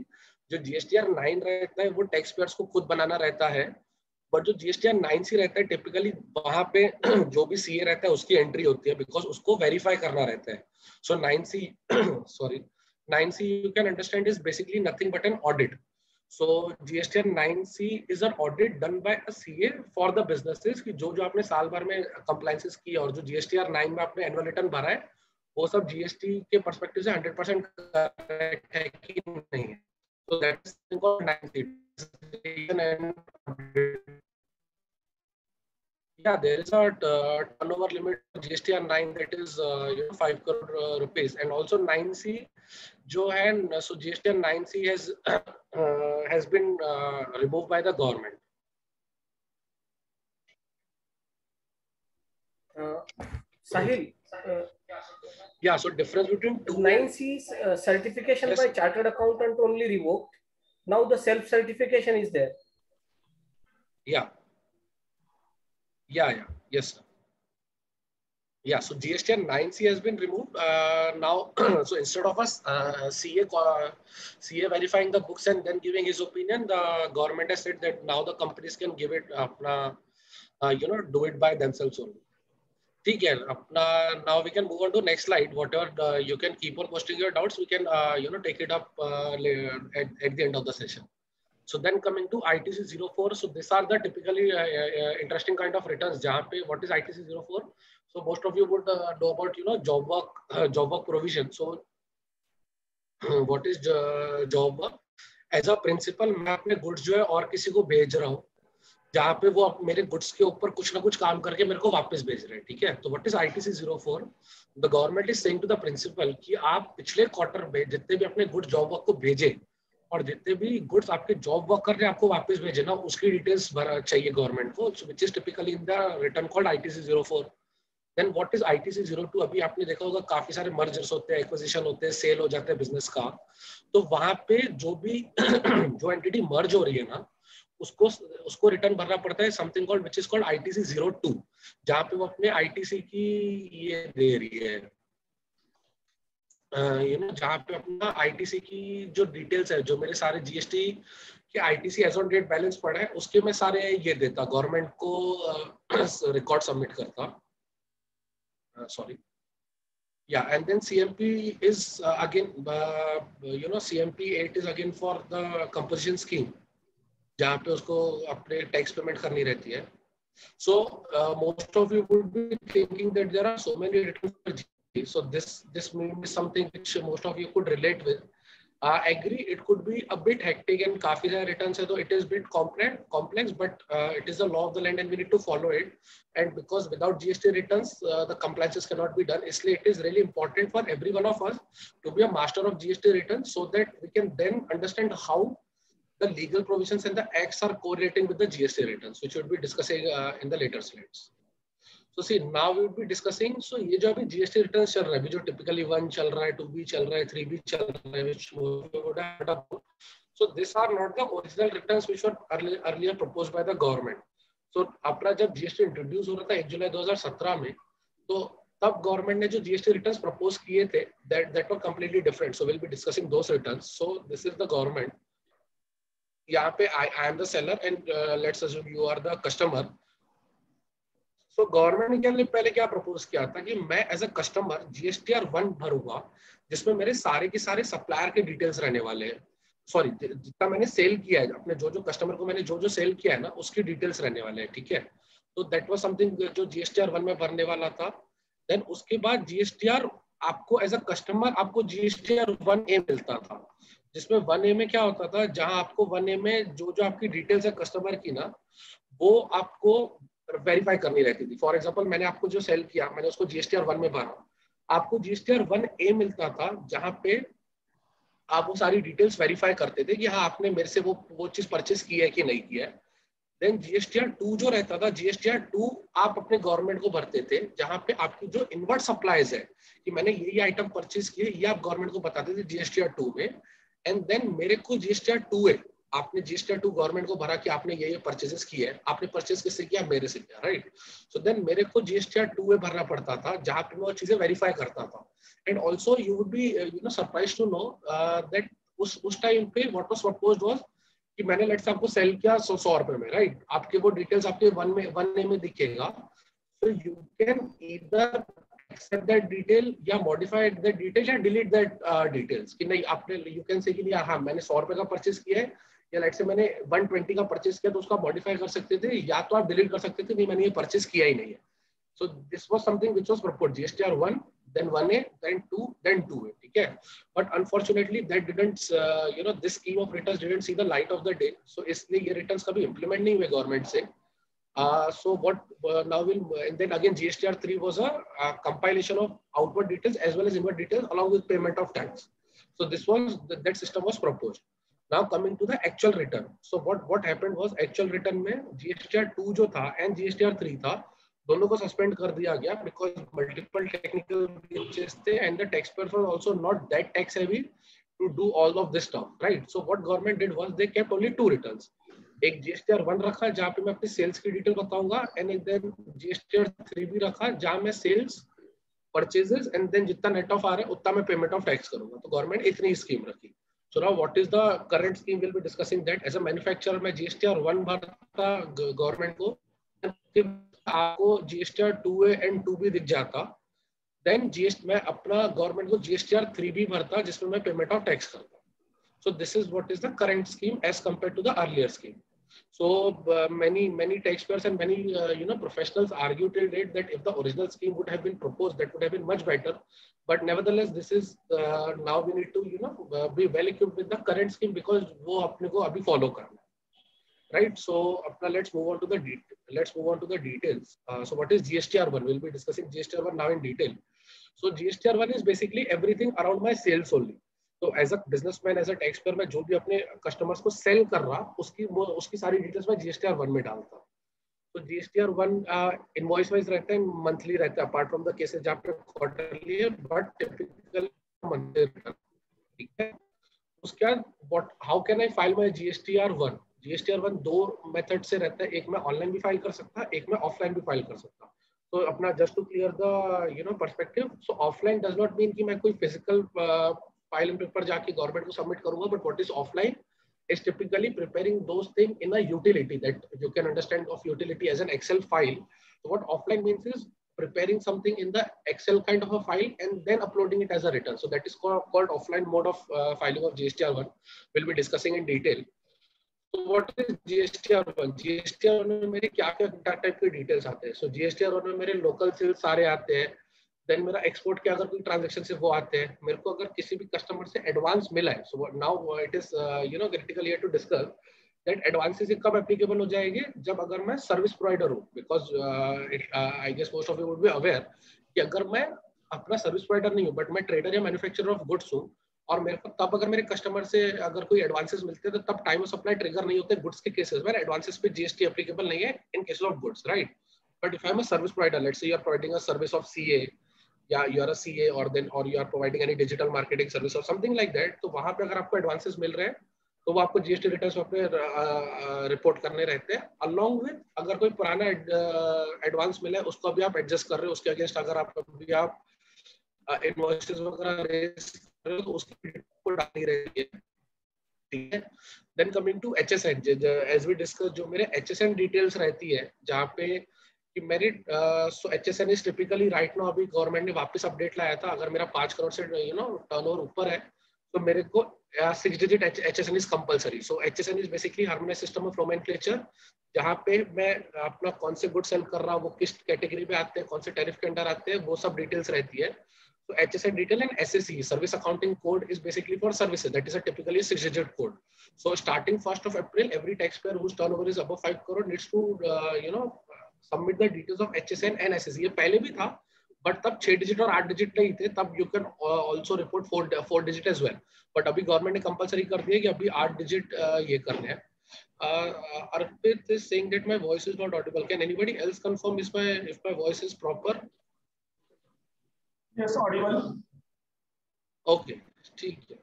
जो जीएसटीआर 9 रहता है वो टैक्स पेयर्स को खुद बनाना रहता है बट जो जीएसटीआर 9c रहता है टिपिकली वहाँ पे जो भी सीए रहता है उसकी एंट्री होती है बिकॉज़ उसको वेरीफाई करना रहता है so 9c sorry 9C you can understand is basically nothing but an so GST N nine C is a audit done by a CA for the businesses कि जो जो आपने साल भर में कंप्लाइंसेस की और जो जीएसटी आर नाइन में आपने एनुअल रिटर्न भरा है, वो सब जीएसटी के परस्पेक्टिव से हंड्रेड परसेंट है कि नहीं है। तो Yeah, there is a uh, turnover limit GSTR 9 that is uh, you know 5 crore uh, rupees and also 9C जो है so GSTR 9C has uh, has been uh, removed by the government. Uh, Sahil. Yeah, so difference between two 9C's uh, certification yes. by chartered accountant only revoked. Now the self certification is there. Yeah. Yeah, yeah, yes. Sir. Yeah, so GSTN 9C has been removed. Uh, now, so instead of us uh, CA, uh, CA verifying the books and then giving his opinion, the government has said that now the companies can give it, apna, uh, you know, do it by themselves only. ठीक है अपना now we can move on to next slide whatever uh, you can keep on posting your doubts we can uh, you know take it up uh, at, at the end of the session so then coming to ITC 04 so these are the typically uh, uh, interesting kind of returns जहाँ पे what is ITC 04 So most of you would uh, know about you know job work uh, job work provision. So what is uh, job work? As a principal मैं अपने goods जो है और किसी को भेज रहा हूँ जहाँ पे वो मेरे गुड्स के ऊपर कुछ ना कुछ काम करके मेरे को वापस भेज रहे हैं ठीक है तो what is ITC zero four the government is saying to the principal कि आप पिछले क्वार्टर में जितने भी अपने गुड जॉब वर्क को भेजे और जितने भी गुड्स आपके जॉब वर्क कर रहे आपको वापस भेजे ना उसकी डिटेल्स चाहिए गवर्नमेंट को which is typically in the return called ITC zero four then what is ITC zero two अभी आपने देखा होगा, काफ़ी सारे मर्जर्स होते हैं एक्विजिशन होते हैं सेल हो जाते हैं बिज़नेस का। तो वहाँ पे जो भी जो एंटिटी मर्ज हो रही है ना, उसको उसको रिटर्न भरना पड़ता है something called which is called ITC zero two जहाँ पे वो अपने आईटीसी की ये दे रही है। यू नो जहाँ पे अपना आईटीसी की जो डिटेल्स है, जो मेरे सारे जीएसटी के ITC as on date balance पड़ा है, उसके मैं सारे ये देता गवर्नमेंट को रिकॉर्ड सबमिट करता। सॉरी या and then CMP is again you know CMP eight is again for the composition scheme जहाँ पे उसको अपने टैक्स पेमेंट करनी रहती है। So most of you would be thinking that there are so many returns So this this may be something which most of you could relate with. uh, agree it could be a bit hectic and काफी सारे returns है तो it is bit complex complex but uh, it is the law of the land and we need to follow it and because without GST returns uh, the compliances cannot be done इसलिए it is really important for every one of us to be a master of GST returns so that we can then understand how the legal provisions and the acts are correlating with the GST returns which we'll be discussing uh, in the later slides. So see now we would be discussing so ये जो अभी GST return चल रहा है जो typically one चल रहा है टू बी चल रहा है थ्री बी चल रहा है so this are not the original return which were earlier propose by the government so अपना जब जीएसटी इंट्रोड्यूस हो रहा था एक जुलाई दो हज़ार सत्रह में तो तब गवर्नमेंट ने जो जीएसटी रिटर्न प्रपोज किए थे that that were completely different so will be discussing those return so this is the government यहाँ पे I I am the seller and let's you are the customer so government ने पहले क्या propose किया था कि मैं as a customer GSTR one भरूँगा, जिसमें मेरे सारे के सारे सप्लायर के डिटेल्स रहने वाले हैं। सॉरी जितना मैंने सेल किया है, अपने जो जो कस्टमर को मैंने जो जो सेल किया है ना, उसकी डिटेल्स रहने वाले हैं, ठीक है? तो दैट वाज समथिंग जो जीएसटीआर वन में भरने वाला था। देन उसके बाद जीएसटीआर आपको एज अ कस्टमर आपको जीएसटीआर वन ए मिलता था, जिसमें वन ए में क्या होता था, जहाँ आपको वन ए में जो जो आपकी डिटेल्स है कस्टमर की ना, वो आपको वेरीफाई करनी रहती थी। फॉर एग्ज़ाम्पल मैंने आपको जो सेल किया, मैंने उसको जीएसटी आर वन में भरा। आपको जीएसटी आर वन ए मिलता था, जहाँ पे आप वो सारी डिटेल्स वेरीफाई करते थे कि हाँ आपने मेरे से वो वो चीज़ परचेस की है कि नहीं किया है। देन जीएसटीआर टू जो रहता था जीएसटीआर टू आप अपने गवर्नमेंट को भरते थे, जहाँ पे आपकी जो इनवर्ट सप्लाईज है, कि मैंने ये ये आइटम परचेज किए ये आप गवर्नमेंट को बताते थे जीएसटीआर टू में। एंड देन मेरे को जीएसटीआर टू है आपने जीएसटीआर टू गवर्नमेंट को भरा कि आपने ये ये परचेजेस किए हैं आपने परचेज किससे किया? मेरे से किया राइट सो देन मेरे को जीएसटीआर टू में भरना पड़ता था जहाँ पे मैं वो चीज़ें वेरीफाई करता था। And also you would be you know surprise to know that उस उस टाइम पे व्हाट वाज सपोज्ड वाज कि मैंने लेट्स आपको सेल किया सौ सौ रुपए में राइट आपके वो डिटेल्स आपके वन में वन ने में दिखेगा। So you can either accept that detail या modify that detail या delete that uh, details कि नहीं आपने you can say कि नहीं हाँ मैंने सौ रुपए का परचेज किया है या लाइक से मैंने 120 का परचेस किया तो उसका मॉडिफाई कर सकते थे, या तो आप डिलीट कर सकते थे, नहीं, मैंने ये परचेस किया ही नहीं है। So this was something which was proposed GST R one then one A then two then two A ठीक है? But unfortunately that didn't you know this scheme of return didn't see the light of the day so इसलिए ये return कभी implement नहीं हुए government से। So what now will then again G S T R three was a compilation of outward details as well as inward details along with payment of tax so this was that system was proposed Now coming to the actual return. So what what happened was actual return में GSTR 2 जो था and GSTR 3 था, दोनों को suspend कर दिया गया because multiple technical glitches थे and the tax payer was also not that tech savvy to do all of this stuff right so what government did was they kept only to एक GSTR one रखा, जहाँ पे मैं अपनी sales की detail बताऊँगा and एक then GSTR three भी रखा, जहाँ मैं सेल्स परचेजेस एंड देन जितना नेट ऑफ़ आ रहा है, उतना मैं पेमेंट ऑफ़ टैक्स करूँगा। तो गवर्नमेंट इतनी स्कीम रखी। So now what is the current scheme will be discussing that as a manufacturer मैं जीएसटीआर वन भरता गवर्नमेंट को आपको GSTR two A and two B दिख जाता। देन जीएसटी मैं अपना गवर्नमेंट को जीएसटी आर थ्री भी भरता, जिसमें मैं पेमेंट ऑफ़ टैक्स करता। So this is what is the current scheme as compared to the earlier scheme. So uh, many many taxpayers and many uh, you know professionals argue till date that if the original scheme would have been proposed, that would have been much better. But nevertheless, this is uh, now we need to you know be well equipped with the current scheme because वो अपने को अभी follow करना right so now let's move on to the detail let's move on to the details uh, so what is gstr1 we'll be discussing gstr1 now in detail so gstr1 is basically everything around my sales only तो as a businessman as a tax payer मैं जो भी अपने customers को cell कर रहा, उसकी उसकी सारी डिटेल्स मैं जीएसटीआर वन में डालता तो जीएसटीआर वन इनवॉइस वाइज रहता है मंथली रहता है अपार्ट फ्रॉम द केसेस जहाँ पे क्वार्टरली है बट टिपिकल ठीक है? उसके बाद what how can I file my GSTR one GSTR one दो मेथड से रहता है, एक मैं ऑनलाइन भी फ़ाइल कर सकता, एक मैं ऑफलाइन भी फ़ाइल कर सकता। तो अपना just to clear the you know perspective so offline does not mean कि मैं कोई फ़िज़िकल फ़ाइल एंड पेपर जाके गवर्नमेंट को सबमिट करूँगा but what is offline is typically preparing those things in a utility that you can understand of utility as an excel file so what offline means is preparing something in the excel kind of a file and then uploading it as a return so that is called, called offline mode of uh, filing of gstr1 we'll be discussing in detail so what is gstr1 gstr1 में मेरे क्या क्या type के details आते हैं so gstr1 में मेरे local sales सारे आते हैं देन मेरा एक्सपोर्ट के अगर कोई ट्रांजेक्शन से वो आते हैं, मेरे को अगर किसी भी कस्टमर से एडवांस मिला है so now it is you know critical to discuss that advances कब एप्लीकेबल हो जाएँगे जब अगर मैं सर्विस प्रोवाइडर हूँ because I guess most of you would be aware कि अगर मैं अपना सर्विस प्रोवाइडर नहीं हूँ बट मैं ट्रेडर या मैन्युफैक्चरर ऑफ़ गुड्स हूँ और मेरे को तब अगर मेरे कस्टमर से अगर कोई एडवांसेस मिलते हैं तो तब टाइम ऑफ़ सप्लाई ट्रिगर नहीं होते गुड्स के केसेस में। एडवांसेस पे जीएसटी एप्लीकेबल नहीं है in case of goods right but if I am service provider let's say you are providing a service of CA या यू आर अ सीए और then और you are providing any digital marketing service और something like that तो वहाँ पे अगर आपको advances मिल रहे हैं तो वो आपको जीएसटी रिटर्न पे रिपोर्ट करने रहते हैं। अलोंग विद अगर कोई पुराना एडवांस मिला उसको अभी आप एडजस्ट कर रहे हो, उसके अगेंस्ट अगर आप अभी आप इनवॉइसेस वगैरह रेज कर रहे हो तो उसकी को डालनी रहती है। ठीक है? Then coming to H S N as we discuss जो मेरे एच एस एन डिटेल्स रहती है, जहाँ पे कि मेरी so H S N is typically right now अभी गवर्नमेंट ने वापस अपडेट लाया था अगर मेरा पाँच करोड़ से यू नो टर्न ऊपर है तो मेरे को six digit H S N is compulsory so H S N is basically harmonize system of nomenclature जहाँ पे मैं अपना कौन से गुड सेल कर रहा हूँ वो किस कैटेगरी में आते हैं कौन से टैरिफ के अंडर आते हैं वो सब डिटेल्स रहती है So HSN detail and SSE, Service Accounting Code, is basically for services. That is a typically six-digit code. So starting 1st of April, every taxpayer whose turnover is above 5 crore needs to, uh, you know, submit the details of H S N N S S ये पहले भी था but तब छह digit और आठ digit नहीं थे तब you can also report four four digit as well but अभी गवर्नमेंट ने कंपलसरी कर दिया कि अभी आठ डिजिट uh, ये करने हैं uh, Arpit is saying that my voice is not audible. Can anybody else confirm if my if my voice is proper? Yes, audible. Okay, ठीक है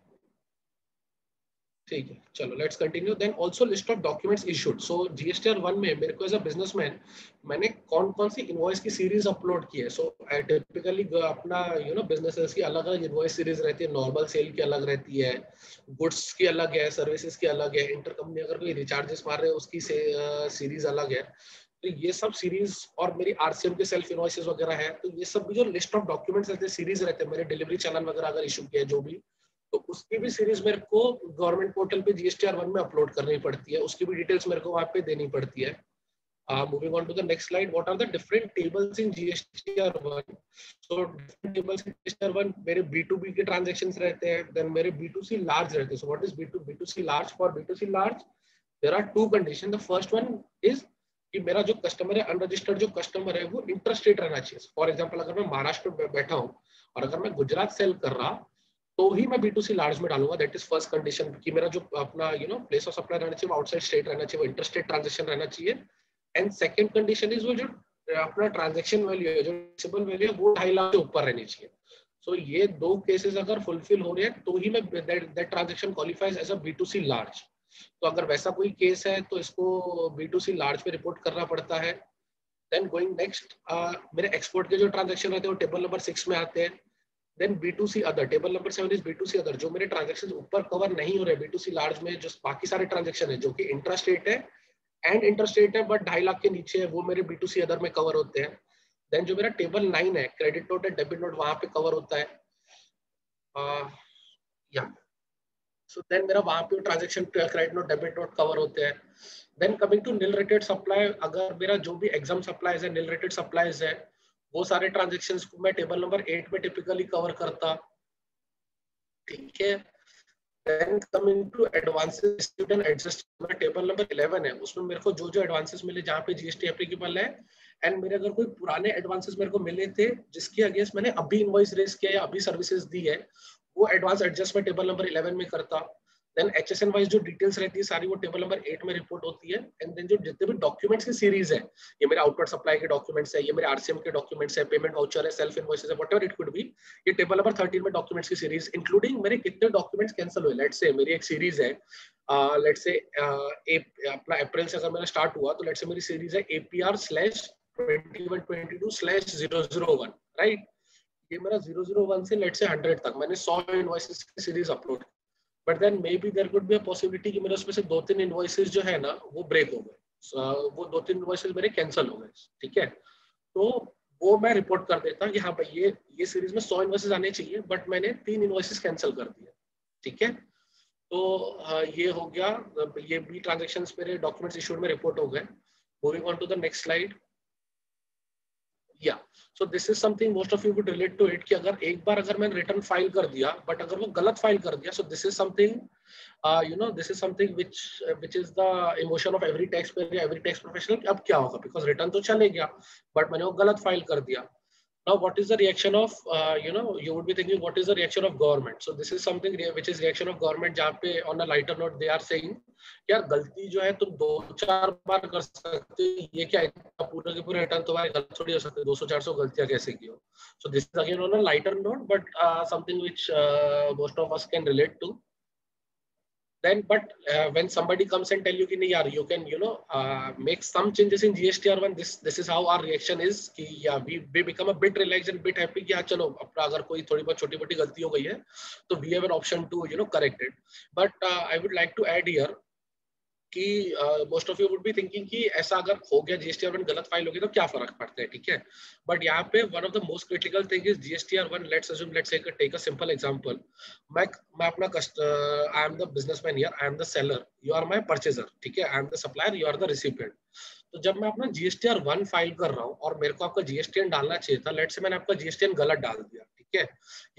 ठीक है, चलो let's continue then also list of documents issued so GSTR 1 में मेरे को as a businessman मैंने कौन कौन सी इनवॉइस की सीरीज़ अपलोड की है? सो आई टिपिकली अपना यू नो बिजनेसेस की अलग अलग इनवॉइस सीरीज़ रहती है. नॉर्मल सेल की अलग रहती है गुड्स की अलग है सर्विसेज़ की अलग है. इंटर कंपनी अगर कोई रिचार्जेस मार रहे हैं, उसकी सीरीज़ अलग है। तो ये सब सीरीज़ और मेरी आरसीएम के सेल्फ इनवॉइसेस वगैरह है। तो ये सब जो लिस्ट ऑफ़ डॉक्यूमेंट्स रहते हैं सीरीज़ रहते हैं, मेरे डिलीवरी चैनल वगैरह अगर इशू किया जो भी तो उसकी भी सीरीज़ मेरे को गवर्नमेंट पोर्टल पे जीएसटीआर वन में अपलोड करनी पड़ती है। उसकी भी डिटेल्स मेरे को वहाँ पे देनी पड़ती है। Moving on to the next slide what are the different tables in GSTR one so tables in GSTR one मेरे बी के ट्रांजैक्शंस रहते हैं देन मेरे बी लार्ज रहते हैं। So what is B two large for B large there are two condition the first one is कि मेरा जो कस्टमर है अनरजिस्टर्ड जो कस्टमर है, वो इंटरेस्ट रेट रहना चाहिए। फॉर एग्जांपल अगर मैं महाराष्ट्र में बैठा हूँ और अगर मैं गुजरात सेल कर रहा तो ही मैं बी टू सी लार्ज में डालूँगा. दैट इज़ फ़र्स्ट कंडीशन कि मेरा जो अपना you know place of supply रहना चाहिए आउटसाइड स्टेट रहना चाहिए वो इंटरस्टेट ट्रांजेक्शन रहना चाहिए. एंड सेकंड कंडीशन इज़ वो जो अपना ट्रांजेक्शन वैल्यू है जो सिबल वैल्यू है वो ढाई लाख से ऊपर रहनी चाहिए. सो so, ये दो केसेस अगर फुलफिल हो रहे हैं तो ही मैं that transaction qualifies as a B two C large तो अगर वैसा कोई केस है तो इसको बी टू सी लार्ज पे रिपोर्ट करना पड़ता है. देन गोइंग नेक्स्ट मेरे एक्सपोर्ट के जो ट्रांजेक्शन रहते हैं वो टेबल नंबर सिक्स में आते हैं. Then B2C other table number seven is B2C other जो मेरे ट्रांजेक्शन ऊपर कवर नहीं हो रहे B2C लार्ज में जो बाकी सारे ट्रांजेक्शन है, जो कि इंटरेस्ट रेट है एंड इंटरेस्ट रेट है बट ढाई लाख के नीचे है, वो मेरे B2C अदर में कवर होते हैं। देन जो मेरा टेबल नाइन है credit note and debit note वहाँ पे कवर होता है। या सो देन मेरा वहाँ पे transaction credit note debit note cover होते हैं। Then coming to nil rated supply अगर मेरा जो भी एग्ज़ाम सप्लाईज है निल रेटेड सप्लाईज है वो सारे ट्रांजेक्शन को मैं टेबल नंबर एट में टिपिकली कवर करता। ठीक है? Then coming to advances adjust table number 11 है। उसमें मेरे को जो जो एडवांसेस मिले, जहाँ पे जीएसटी एप्लीकेबल है एंड मेरे अगर कोई पुराने एडवांसेस मेरे को मिले थे, जिसके अगेंस्ट मैंने अभी इनवॉइस रेस किया या अभी सर्विसेज़ दी है, वो एडवांस एडजस्टमेंट टेबल नंबर 11 में करता। Then H S N wise जो डिटेल्स रहती है, सारी वो टेबल नंबर एट में रिपोर्ट होती है। एंड देन जो जितने भी डॉक्यूमेंट्स की सीरीज़ है, ये मेरे आउटवर्ड सप्लाई के डॉक्यूमेंट्स है, ये मेरे आरसीएम के डॉक्यूमेंट्स है पेमेंट वाउचर है सेल्फ इनवॉइसेस है व्हाटएवर इट कुड बी ये टेबल नंबर थर्टीन में डॉक्यूमेंट्स की सीरीज़ इंक्लूडिंग मेरे कितने डॉक्यूमेंट्स कैंसिल हुए। लेट्स से मेरी एक सीरीज़ है लेट्स से अपना अप्रैल से अगर मेरा स्टार्ट हुआ तो लेट से मेरी सीरीज़ है APR slash twenty one twenty two slash zero zero one right ये मेरा ज़ीरो ज़ीरो वन से लेट से हंड्रेड तक, मैंने सौ इनवॉइसेस की series upload but then maybe there could be possibility कि मेरे उसमें से दो तीन इन्वॉइसेस जो है ना वो ब्रेक हो गए। So, वो दो तीन इन्वॉइसेस मेरे कैंसिल हो गए ठीक है? तो वो मैं रिपोर्ट कर देता कि हाँ भाई ये ये सीरीज़ में सौ इन्वॉइसेस आने चाहिए बट मैंने तीन इन्वॉइसेस कैंसिल कर दिए ठीक है? तो हाँ, ये हो गया ये भी ट्रांजेक्शन मेरे डॉक्यूमेंट्स इशूड में रिपोर्ट हो गए। Moving on to the next slide या so this is something most of you would relate to it कि अगर एक बार अगर मैंने रिटर्न फ़ाइल कर दिया बट अगर वो गलत फ़ाइल कर दिया so this is something you know this is something which which is the emotion of every tax payer या एवरी टैक्स प्रोफेशनल अब क्या होगा? बिकॉज़ रिटर्न तो चले गया बट मैंने वो गलत फ़ाइल कर दिया। Now what is the reaction of uh, you know you would be thinking what is the reaction of government so this is something which is reaction of government जहाँ पे on a lighter note they are saying यार गलती जो है तुम दो चार बार कर सकते हो ये क्या है पूरे के पूरे रिटर्न तुम्हारे गलत थोड़ी हो सकते दो सौ चार सौ गलतियाँ कैसे की हो so this is again on a lighter note but uh, something which uh, most of us can relate to then but uh, when somebody comes and tell you ki nahi yaar you can you know uh, make some changes in gstr1 this this is how our reaction is ki yeah we, we become a bit relaxed and bit happy ki chalo apna agar koi thodi bahut choti moti galti ho gayi hai to we have an option to you know correct it but uh, i would like to add here कि most of you would be thinking कि ऐसा अगर हो गया GST R one गलत file होगी तो क्या फ़र्क पड़ता है, ठीक है? बट यहाँ पे one of the most critical thing is GST R one let's assume let's take a simple example मैं मैं अपना I am the businessman here I am the seller you are my purchaser ठीक है? I am the supplier you are the recipient तो जब मैं अपना GST R one file कर रहा हूँ और मेरे को आपका जीएसटीएन डालना चाहिए था लेट से मैंने आपका जीएसटीएन गलत डाल दिया, ठीक है?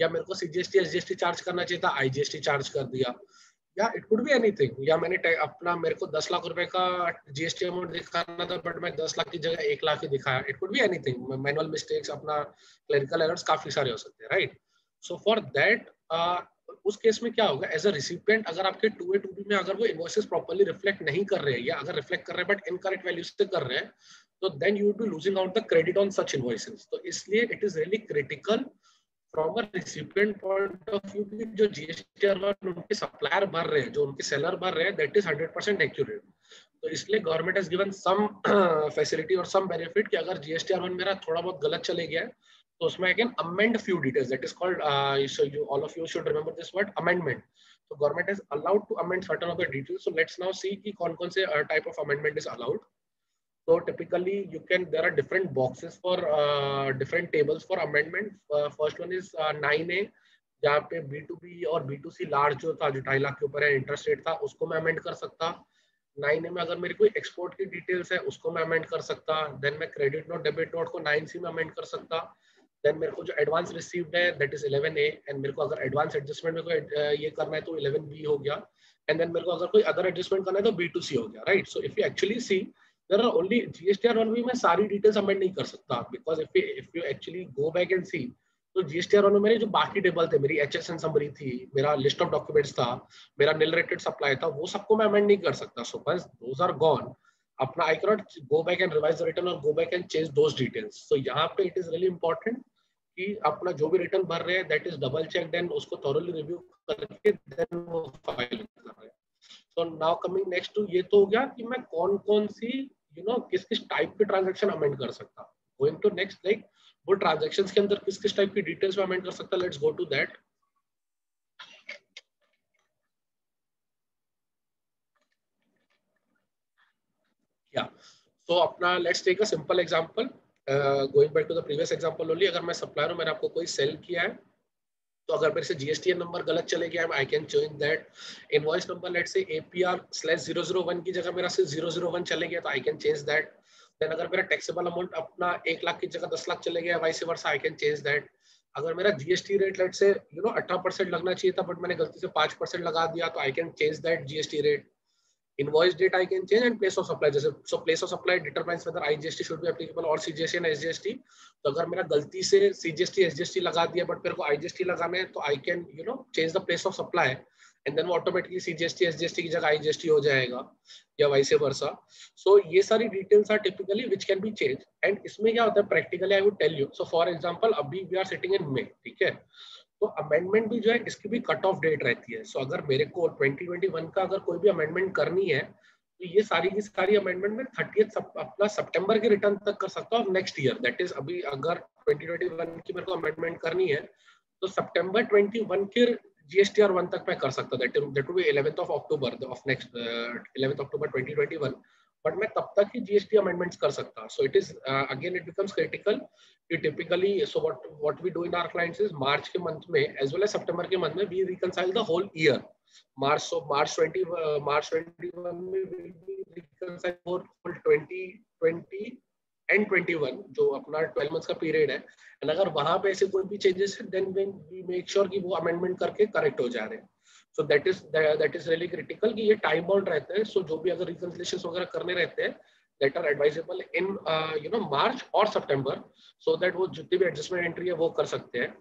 या मेरे को सीजीएसटी एसजीएसटी चार्ज करना चाहिए था आईजीएसटी चार्ज कर दिया या इट कुड बी एनीथिंग या मैंने अपना मेरे को दस लाख रुपए का जीएसटी अमाउंट दिखाना था बट मैं दस लाख की जगह एक लाख ही दिखाया। It could be anything manual mistakes अपना क्लरिकल एरर्स काफ़ी सारे हो सकते हैं राइट सो फॉर दैट उस केस में क्या होगा? एज अ रिसिपिएंट अगर आपके टू ए टू बी में अगर वो इन्वॉइसेस प्रॉपर्ली रिफ्लेक्ट नहीं कर रहे हैं, या अगर रिफ्लेक्ट कर रहे हैं बट इनकरेक्ट वैल्यू से कर रहे हैं तो then you be losing out the credit on such invoices तो इसलिए it is really critical from a recipient point of view की जो जीएसटी उनके सप्लायर भर रहे हैं जो उनके सेलर भर रहे हैं that is hundred percent accurate तो इसलिए government has given some facility और सम बेनिफिट कि अगर जीएसटी मेरा थोड़ा बहुत गलत चले गया है तो उसमें I can amend few details that is called so you all of you should remember this word amendment so government is allowed amend certain of the details. So let's now see ki kaun kaun se uh, type of amendment is allowed. So typically you can there are different boxes for uh, different tables for amendment. Uh, first one is uh, 9a जहाँ पे B2B और B2C large जो था जो ढाई लाख के ऊपर है इंटरेस्ट रेट था उसको मैं अमेंड कर सकता। नाइन ए में अगर मेरी कोई एक्सपोर्ट की डिटेल्स है उसको मैं अमेंड कर सकता। देन मैं क्रेडिट नोट डेबिट नोट को नाइन सी में अमेंड कर सकता। देन मेरे को जो एडवांस रिसीव्ड है दैट इज़ 11 ए एंड मेरे को अगर एडवांस एडजस्टमेंट में कोई ये करना है तो 11 बी हो गया। एंड देन मेरे को अगर कोई अदर एडजस्टमेंट करना है तो बी टू सी हो गया right so if you actually see are only GSTR one भी मैं सारी डिटेल्स अमेंड नहीं कर सकता because if if you actually go back and see तो जीएसटीआर में मेरे जो बाकी टेबल थे, मेरी एच एस एन समरी थी, मेरा लिस्ट ऑफ़ डॉक्यूमेंट्स था, मेरा निल रेटेड सप्लाई था, वो सबको मैं अमेंड नहीं कर सकता। सो बस दोज आर गॉन अपना I cannot go back and revise return और go back and change those details so यहाँ पे इट इज़ रियली इंपॉर्टेंट कि अपना जो भी रिटर्न भर रहे हैं that is double check then उसको थॉरली रिव्यू करके देन वो फ़ाइल कर रहे हैं। So now coming next to ये तो हो गया कि मैं कौन कौन सी यू नो किस किस टाइप के ट्रांजेक्शन अमेंड कर सकता गोइंग टू नेक्स्ट लाइक वो ट्रांजेक्शन के अंदर किस किस टाइप की डिटेल्स में अमेंड कर सकता let's go to that so अपना, let's take a simple example. Going back to the previous example only अगर मैं सप्लायर हूँ, मैंने आपको कोई सेल किया है तो अगर मेरे से जीएसटी नंबर गलत चले गया I can change that invoice number let's say APR slash zero zero one की जगह मेरा सिर्फ़ ज़ीरो ज़ीरो वन चले गया तो I can change that then अगर मेरा टैक्सेबल अमाउंट अपना एक लाख की जगह दस लाख चले गया vice versa I can change that अगर मेरा GST rate let's say you know अठारह परसेंट लगना चाहिए था बट मैंने गलती से पाँच परसेंट लगा दिया तो I can change that GST rate invoice date I can change and place of supply जैसे so place of supply determines whether IGST should be applicable or CGST and SGST तो अगर मेरा गलती से CGST SGST लगा दिया but मेरे को IGST लगाना है तो I can you know change the place of supply and then वो ऑटोमेटिकली CGST SGST की जगह IGST हो जाएगा या वाइस वर्सा सो ये सारी details are typically which can be change and इसमें क्या होता है practically I would tell you so for example अभी we are sitting in May ठीक है तो अमेंडमेंट भी जो है, इसकी भी कट ऑफ़ डेट रहती है। सो अगर मेरे को 2021 का अगर कोई भी अमेंडमेंट करनी है तो ये सारी की सारी अमेंडमेंट में थर्टी अपना सितंबर के रिटर्न तक कर सकता हूँ नेक्स्ट ईयर दैट इज़ अभी अगर 2021 की मेरे को अमेंडमेंट करनी है तो सितंबर 21 के जीएसटी आर वन तक मैं कर सकता that that will be 11th of October of next 11th October 2021 but मैं तब तक ही जीएसटी अमेंडमेंट्स कर सकता। So it is again it becomes critical कि typically so what what we do in our clients is March के month में as well as सितंबर के मंथ में we reconcile the whole year March so March 20 March 21 में we reconcile full 20 20 and 21 जो अपना 12 months का period है। And अगर वहाँ पे ऐसे कोई भी चेंजेस है देन वी मेक श्योर कि वो अमेंडमेंट करके करेक्ट हो जा रहे हैं। So that is that is really critical कि ये टाइम बाउंड रहते हैं। सो so, जो भी अगर रिकंसिलेशन वगैरह करने रहते हैं that are advisable in you know March और सितंबर सो दैट वो जितनी भी एडजस्टमेंट एंट्री है वो कर सकते हैं।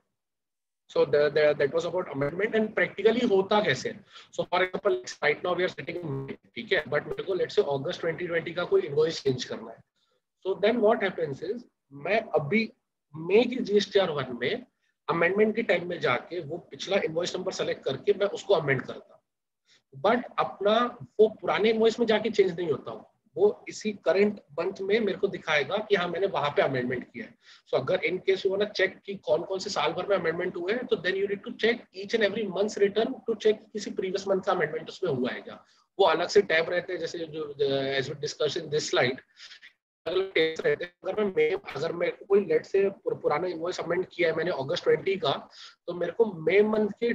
So the, the, that was about amendment and practically होता कैसे so for example right now we are sitting in ठीक है? But मेरे को let's say August 2020 का कोई invoice change करना है। So then what happens is मैं अभी मई की जीएसटीआर वन में अमेंडमेंट के टाइम में जाके वो पिछला इनवॉइस नंबर सेलेक्ट करके मैं उसको अमेंड करता बट अपना वो पुराने इनवॉइस में जाके चेंज नहीं होता वो इसी करंट मंथ में मेरे को दिखाएगा कि हाँ मैंने वहाँ पे अमेंडमेंट किया है। सो so, अगर in case you want check कि कौन कौन से साल भर में अमेंडमेंट हुए हैं तो then you need to check each and every months return to check किसी प्रीवियस मंथ का अमेंडमेंट उसमें हुआ है क्या। वो अलग से टैब रहते हैं जैसे जो as discuss in this slide अगर मैं अगर मैं कोई लेट से पुराना इनवॉइस सबमिट किया है, मैंने अगस्त 20 का तो मेरे को मई मंथ की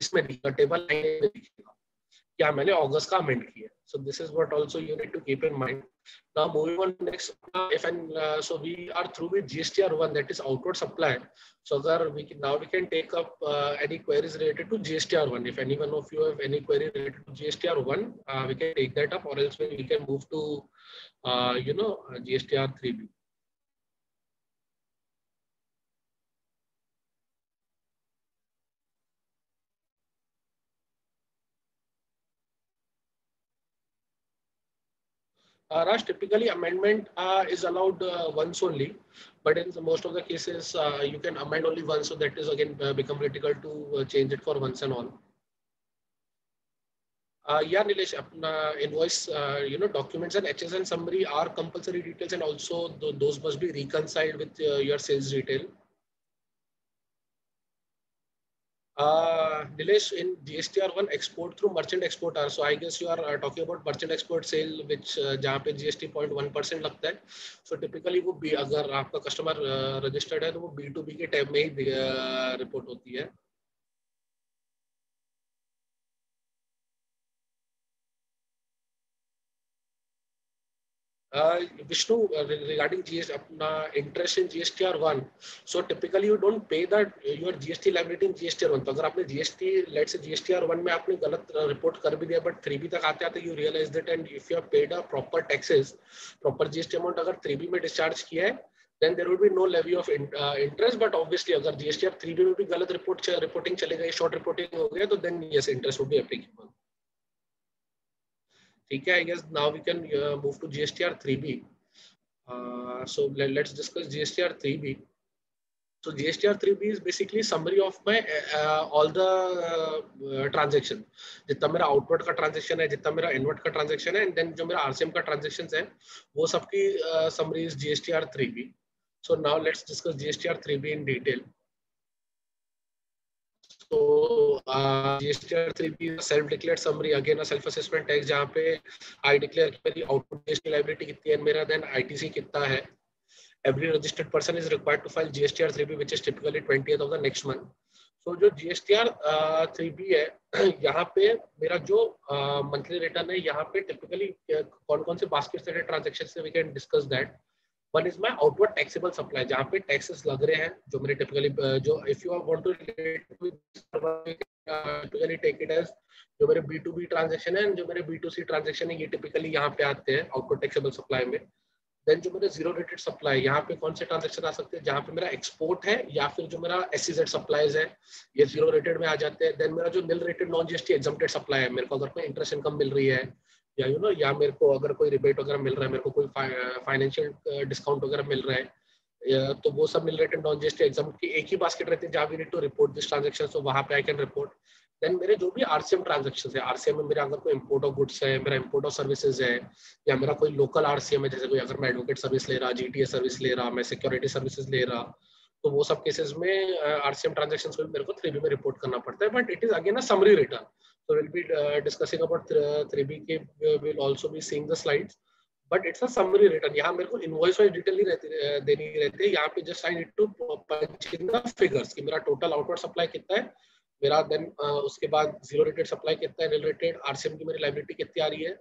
इसमें दिखेगा टेबल लाइन में दिखेगा। Yeah, मैंने अगस्त का amend so this is what also you need to keep in mind. Now moving on next uh, if and uh, so we are through with gstr1 that is output supply. So there we can now we can take up uh, any queries related to gstr1 if anyone of you have any query related to gstr1 uh, we can take that up or else we can move to you know gstr3b Uh, Raj, typically amendment uh, is allowed uh, once only, but in most of the cases, uh, you can amend only once. So that is again uh, become critical to uh, change it for once and all. Yeah, Nilesh, invoice, you know, documents and HSN summary are compulsory details and also th those must be reconciled with your sales detail. Uh, Nilesh, in GSTR one export through merchant exporter. So I guess you are uh, talking about merchant export sale, which uh, जहाँ पे GST 0.1 percent लगता है. So typically वो भी अगर आपका customer uh, registered है तो वो B2B के tab में ही uh, report होती है. विष्णु रिगार्डिंग जीएसटी अपना interest in GST R one so typically you don't pay that your GST liability in GST R one तो अगर आपने GST let's say GST R one में आपने गलत रिपोर्ट कर भी दिया बट थ्री बी तक आते आते you realise that and if you paid a proper taxes proper GST amount अगर थ्री बी में डिस्चार्ज किया है then there would be no levy of interest but obviously अगर जीएसटी आर थ्री बी में भी गलत रिपोर्ट रिपोर्टिंग चले गई शॉर्ट रिपोर्टिंग हो गया तो देन यस इंटरेस्ट वुड भी ठीक है I guess now we can move to GSTR three so let's discuss GSTR three so GSTR three is basically summary of my all the transaction जितना मेरा output का transaction है, जितना मेरा invert का ट्रांजेक्शन है एंड देन जो मेरा आरसीएम का ट्रांजेक्शन है, वो सबकी summary is GSTR three B so now let's discuss GSTR three B in detail So uh, GSTR 3B self-declared summary again a self-assessment tax जहाँ पे I declare कि मेरी output GST liability कितनी है मेरा then ITC कितना है. Every registered person is required to file GSTR 3B which is typically 20th of the next month. So जो GSTR uh, 3B है यहाँ पे मेरा जो uh, रिटर्न है यहाँ पे टिपिकली कौन कौन से बास्केट से ट्रांजेक्शन से we can discuss that one is my outward taxable supply जहाँ पे टैक्सेस लग रहे हैं, जो मेरे टिपिकली जो if you want to typically take it as जो मेरे बी टू बी ट्रांजेक्शन है, जो मेरे बी टू सी ट्रांजेक्शन है, ये टिपिकली यहाँ पे आते हैं आउटवर्ड टैक्सेबल सप्लाई में। देन जो मेरे ज़ीरो रेटेड सप्लाई यहाँ पे कौन से ट्रांजेक्शन आ सकते हैं, जहाँ पे मेरा एक्सपोर्ट है, या फिर जो मेरा एस सी सप्लाईज है, ये ज़ीरो रेटेड में आ जाते हैं। देन मेरा जो nil rated non GST exempted supply है, मेरे को अगर कोई इंटरेस्ट इनकम मिल रही है या यू नो या मेरे को अगर कोई रिबेट वगैरह मिल रहा है, मेरे को कोई फाइनेंशियल डिस्काउंट वगैरह मिल रहा है तो वो सब मिल रहे नॉन जीएसटी एग्ज़ाम की, एक ही बास्केट रहती है जहाँ we need to report this transaction तो वहाँ पे आई कैन रिपोर्ट देन मेरे जो भी आरसीएम ट्रांजेक्शन है आरसीएम में मेरा अगर कोई इम्पोर्ट ऑफ़ गुड्स है, मेरा इम्पोर्ट ऑफ़ सर्विसेज़ है, या मेरा कोई लोकल आरसीएम है, जैसे कोई अगर मैं एडवोकेट सर्विस ले रहा जीटीए सर्विस ले रहा, मैं सिक्योरिटी सर्विसेज़ ले रहा तो वो सब केसेस में आरसीएम ट्रांजेक्शन को भी मेरे को थ्री में रिपोर्ट करना पड़ता है but it is again a summary return So we'll be uh, discussing about 3BK. We'll also be seeing the slides. But it's a summary written. यहाँ मेरे को invoice wise detail नहीं रहती देनी रहती है यहाँ पे just I need to punch in the figures कि मेरा total outward supply कितना है मेरा then uh, बाद zero rated supply कितना है nil rated RCM की मेरी liability कितनी आ रही है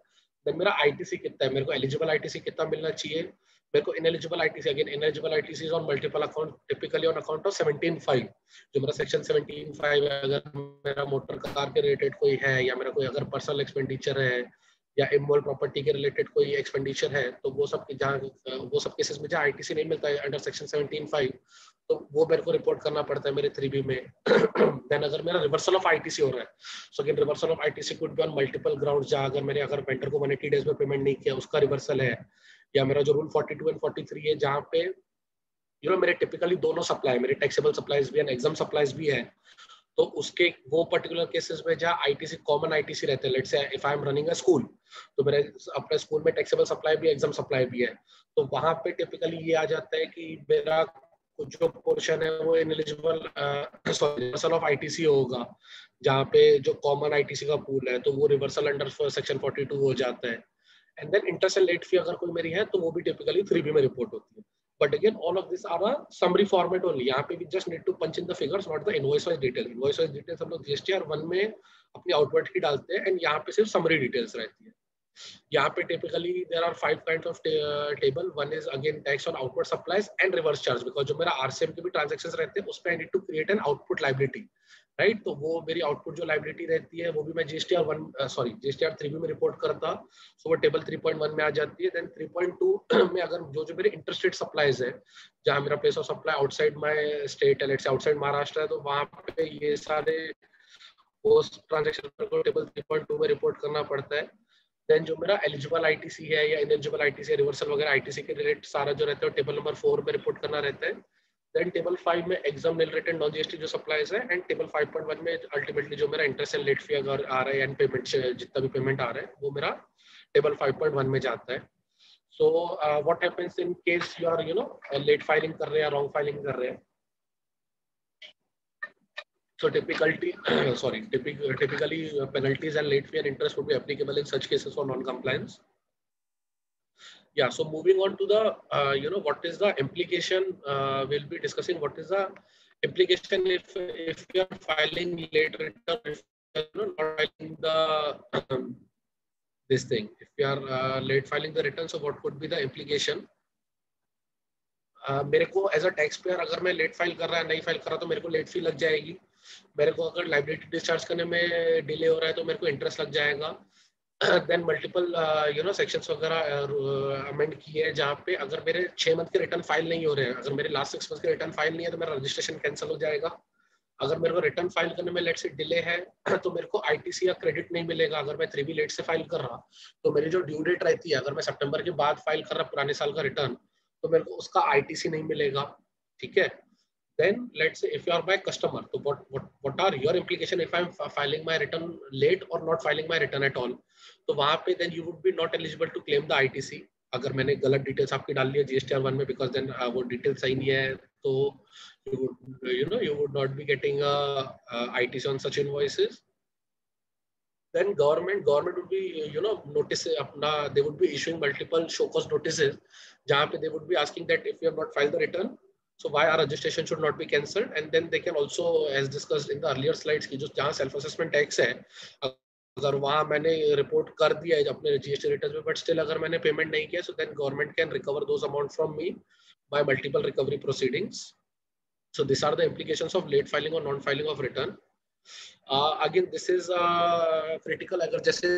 then मेरा ITC कितना है मेरे को eligible ITC कितना मिलना चाहिए मेरे को ITC again, ineligible ITC is on multiple account, typically on account of 17.5 जो मेरा section 17.5 है, अगर मेरा मोटर कार के रिलेटेड कोई है, या मेरा कोई अगर पर्सनल एक्सपेंडिचर है, या इमोल प्रॉपर्टी के रिलेटेड कोई एक्सपेंडिचर है तो वो सब जहाँ, वो सब केसेस में जहाँ आईटीसी नहीं मिलता है अंडर सेक्शन 17.5 तो वो मेरे को रिपोर्ट करना पड़ता है मेरे थ्री बी में। देन अगर मेरा रिवर्सल ऑफ़ आईटीसी हो रहा है so again reversal of ITC could be on multiple ground जहाँ अगर मैंने, अगर वेंडर को वन एटी डेज़ में पेमेंट नहीं किया, उसका रिवर्सल है। या मेरा जो रूल 42 एंड 43 है, जहाँ पे यू नो मेरे टिपिकली दोनों सप्लाई मेरे टैक्सेबल सप्लाईज भी एग्ज़ाम सप्लाईज भी है तो उसके वो पर्टिकुलर केसेस में जहाँ आईटीसी कॉमन आईटीसी रहते हैं let's say if I am running a school तो मेरे अपने स्कूल में टैक्सेबल सप्लाई भी एग्ज़ाम सप्लाई भी है तो वहाँ पे टिपिकली ये आ जाता है कि मेरा जो पोर्शन है, वो इनएलिजिबल रिवर्सल ऑफ़ आईटीसी होगा, जहाँ पे जो कॉमन आईटीसी का पूल है तो वो रिवर्सल अंडर सेक्शन 42 हो जाता है। And then interest late fee अगर कोई मेरी है तो वो भी टिपिकली थ्री बी में रिपोर्ट होती है। But again all of this are summary format only यहाँ पे भी just need to punch in the figures not the invoice wise detail invoice wise details हम लोग जीएसटीआर वन में अपनी आउटवर्ड की डालते हैं एंड यहाँ पे सिर्फ़ समरी डिटेल्स रहती है। यहाँ पे typically there are five kind of table one is again tax on output supplies and reverse charge because जो मेरा आरसीएम के भी ट्रांजेक्शन रहते हैं उसमें I need to create an output liability right तो वो मेरी आउटपुट जो लाइबिलिटी रहती है, वो भी मैं GSTR one sorry GSTR three भी में रिपोर्ट करता। सो वो टेबल थ्री पॉइंट वन में आ जाती है। देन थ्री पॉइंट टू में अगर जो जो मेरे इंटरस्टेट सप्लाईज है, जहाँ मेरा place of supply outside my state है आउटसाइड महाराष्ट्र है तो वहाँ पे ये सारे पोस्ट ट्रांजेक्शन को टेबल थ्री पॉइंट टू में रिपोर्ट करना पड़ता है। देन जो मेरा एलिजिबल आईटीसी है या इनएलिजिबल आईटीसी रिवर्सल वगैरह आईटीसी के रिलेट सारा जो रहता है टेबल नंबर फोर में रिपोर्ट करना रहता है। देन टेबल फाइव में एग्ज़ाम रिटर्न नॉन जीएसटी जो सप्लाईज है and table five point one में अल्टीमेटली जो मेरा इंटरेस्ट एंड लेट फ़ी अगर आ रहा है एंड पेमेंट जितना भी पेमेंट आ रहा है वो मेरा टेबल फाइव पॉइंट वन में जाता है so what happens in case you are you know late filing कर रहे हैं रॉन्ग फाइलिंग कर रहे हैं So typically, sorry, typically, penalties and late fee and interest would be applicable in such cases for non-compliance. Yeah so moving on to the uh, you know what is the implication uh, we'll be discussing what is the implication if if you are filing late return if you are not filing the um, this thing if you are uh, late filing the return so what could be the implication uh, मेरे को as a tax pair अगर मैं late file कर रहा है नहीं file कर रहा तो मेरे को लेट फ़ी लग जाएगी मेरे को अगर लाइबिलिटी डिस्चार्ज करने में डिले हो रहा है तो मेरे को इंटरेस्ट लग जाएगा then multiple you know sections वगैरह अमेंड किए हैं, जहाँ पे अगर मेरे छह मंथ के रिटर्न फ़ाइल नहीं हो रहे हैं, अगर मेरे लास्ट सिक्स मंथ के रिटर्न फ़ाइल नहीं है तो मेरा रजिस्ट्रेशन कैंसिल हो जाएगा। अगर मेरे को रिटर्न फ़ाइल करने में लेट से डिले है तो मेरे को आईटीसी या क्रेडिट नहीं मिलेगा। अगर मैं थ्री बी लेट से फ़ाइल कर रहा तो मेरी जो ड्यू डेट रहती है, अगर मैं सितंबर के बाद फ़ाइल कर रहा, पुराने साल का रिटर्न तो मेरे को उसका आईटीसी नहीं मिलेगा। ठीक है? Then let's say if you are my customer so what what what are your implication if i'm filing my return late or not filing my return at all तो वहाँ पे then you would be not eligible to claim the ITC अगर मैंने गलत details आपकी डाल ली है जीएसटीआर वन में बिकॉज़ देन वो डिटेल सही नहीं है तो you would you know you would not be getting a, a ITC on such invoices then government government would be you know notice अपना they would be issuing multiple show cause notices जहाँ पे they would be asking that if you have not filed the return so why our registration should not be cancelled and then they can also as discussed in the earlier slides ki jo jahan self assessment tax hai अगर वहाँ मैंने report कर दिया है अपने GST return में but still अगर मैंने पेमेंट नहीं किया so then government can recover those amount from me by multiple recovery proceedings. so these are the implications of late filing or non filing of return uh, this is uh, critical. अगर जैसे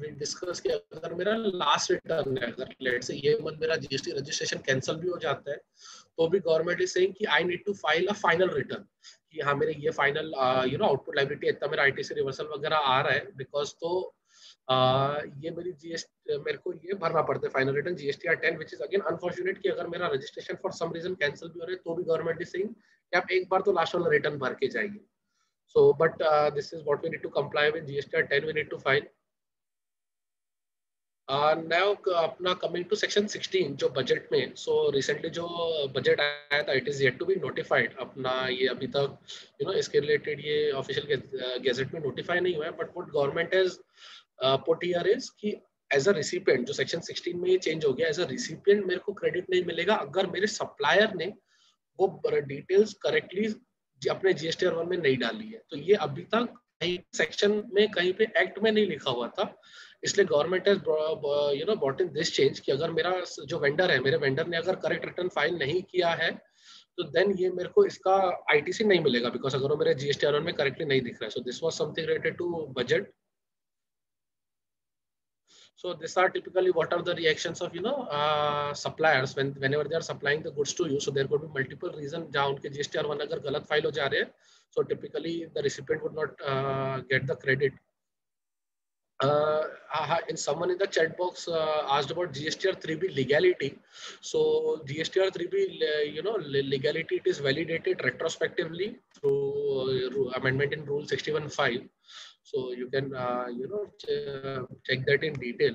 we discuss कि अगर मेरा last return है अगर late से ये month मेरा जीएसटी रजिस्ट्रेशन कैंसिल भी हो जाता है तो भी गवर्नमेंट इज़ सेइंग कि I need to file a final return कि हाँ मेरे ये final you know output liability इतना मेरा आईटीसी रिवर्सल वगैरह आ रहा है बिकॉज़ तो Uh, ये मेरी जीएसटी मेरे को ये भरना पड़ता है final return GST R ten which is again unfortunate कि अगर मेरा registration for some reason cancel भी हो रहा है तो भी गवर्नमेंट इज़ सेइंग कि आप एक बार तो लास्ट वाला रिटर्न भर के जाइए। So but this is what we need to comply with GST R ten we need to file now अपना कमिंग टू सेक्शन 16 जो बजट में सो so, रिसेंटली जो बजट आया था it is yet to be notified अपना ये अभी तक यू नो इसके रिलेटेड ये ऑफिशियल गेजेट में नोटिफाई नहीं हुआ है but what government has put here is कि एज अ रिसिपिएंट जो सेक्शन 16 में ये चेंज हो गया एज अ रिसिपिएंट मेरे को क्रेडिट नहीं मिलेगा अगर मेरे सप्लायर ने वो डिटेल्स करेक्टली अपने जीएसटी वन में नहीं डाली है। तो ये अभी तक कहीं सेक्शन में, कहीं पे एक्ट में नहीं लिखा हुआ था। इसलिए government you know bought in this change कि अगर मेरा जो वेंडर है, मेरे वेंडर ने अगर करेक्ट रिटर्न फ़ाइल नहीं किया है तो देन ये मेरे को इसका आईटीसी नहीं मिलेगा बिकॉज़ अगर वो मेरे जीएसटी में करेक्टली नहीं दिख रहा है। So this was something related to budget so these are typically what are the reactions of you know uh, suppliers when whenever they are supplying the goods to you so there could be multiple reason jahan unke gstr one agar galat file ja rahe so typically the recipient would not uh, get the credit uh, in someone in the chat box uh, asked about GSTR 3B legality. So GSTR 3B, uh, you know, legality it is validated retrospectively through amendment in Rule 61.5. So you can, uh, you know, ch check that in detail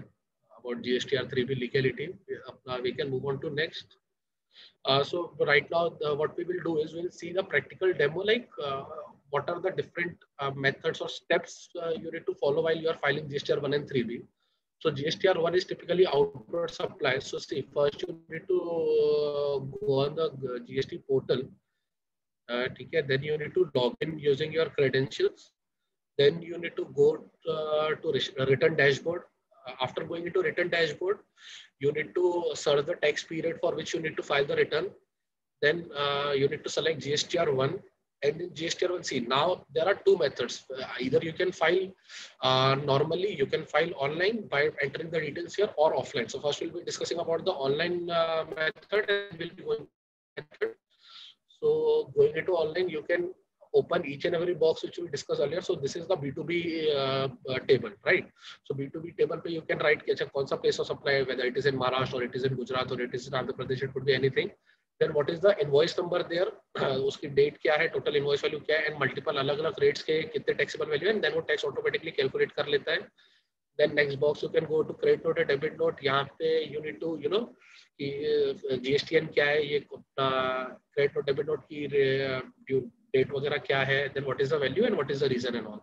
about GSTR 3B legality. Uh, we can move on to next. Uh, so right now, the, what we will do is we'll see the practical demo, like uh, what are the different uh, methods or steps uh, you need to follow while you are filing GSTR 1 and 3B. So GSTR 1 is typically outward supply. So see, first you need to go on the GST portal. okay, then you need to log in using your credentials then you need to go uh, to return dashboard uh, after going into return dashboard, you need to search the tax period for which you need to file the return. Then uh, you need to select GSTR1 and in GSTR1C. Now there are two methods. Uh, either you can file uh, normally, you can file online by entering the details here or offline. So first we'll be discussing about the online uh, method and we'll be going method. So going into online, you can open each and every box which we discussed earlier. So this is the B2B uh, uh, table, right? So B2B table you can write कौन सा place of supply whether it is in Maharashtra or it is in Gujarat or it is in Andhra Pradesh, it could be anything. Then what is the invoice number there? उसकी date क्या है, total invoice value क्या है, and multiple अलग अलग rates के कितने taxable value है, and then वो tax automatically calculate कर लेता है. Then next box you can go to credit note, or debit note. यहाँ पे you need to you know कि जीएसटीएन क्या है ये अपना क्रेडिट नोट डेबिट नोट की डेट वगैरह क्या है then what is the value and what is the reason and all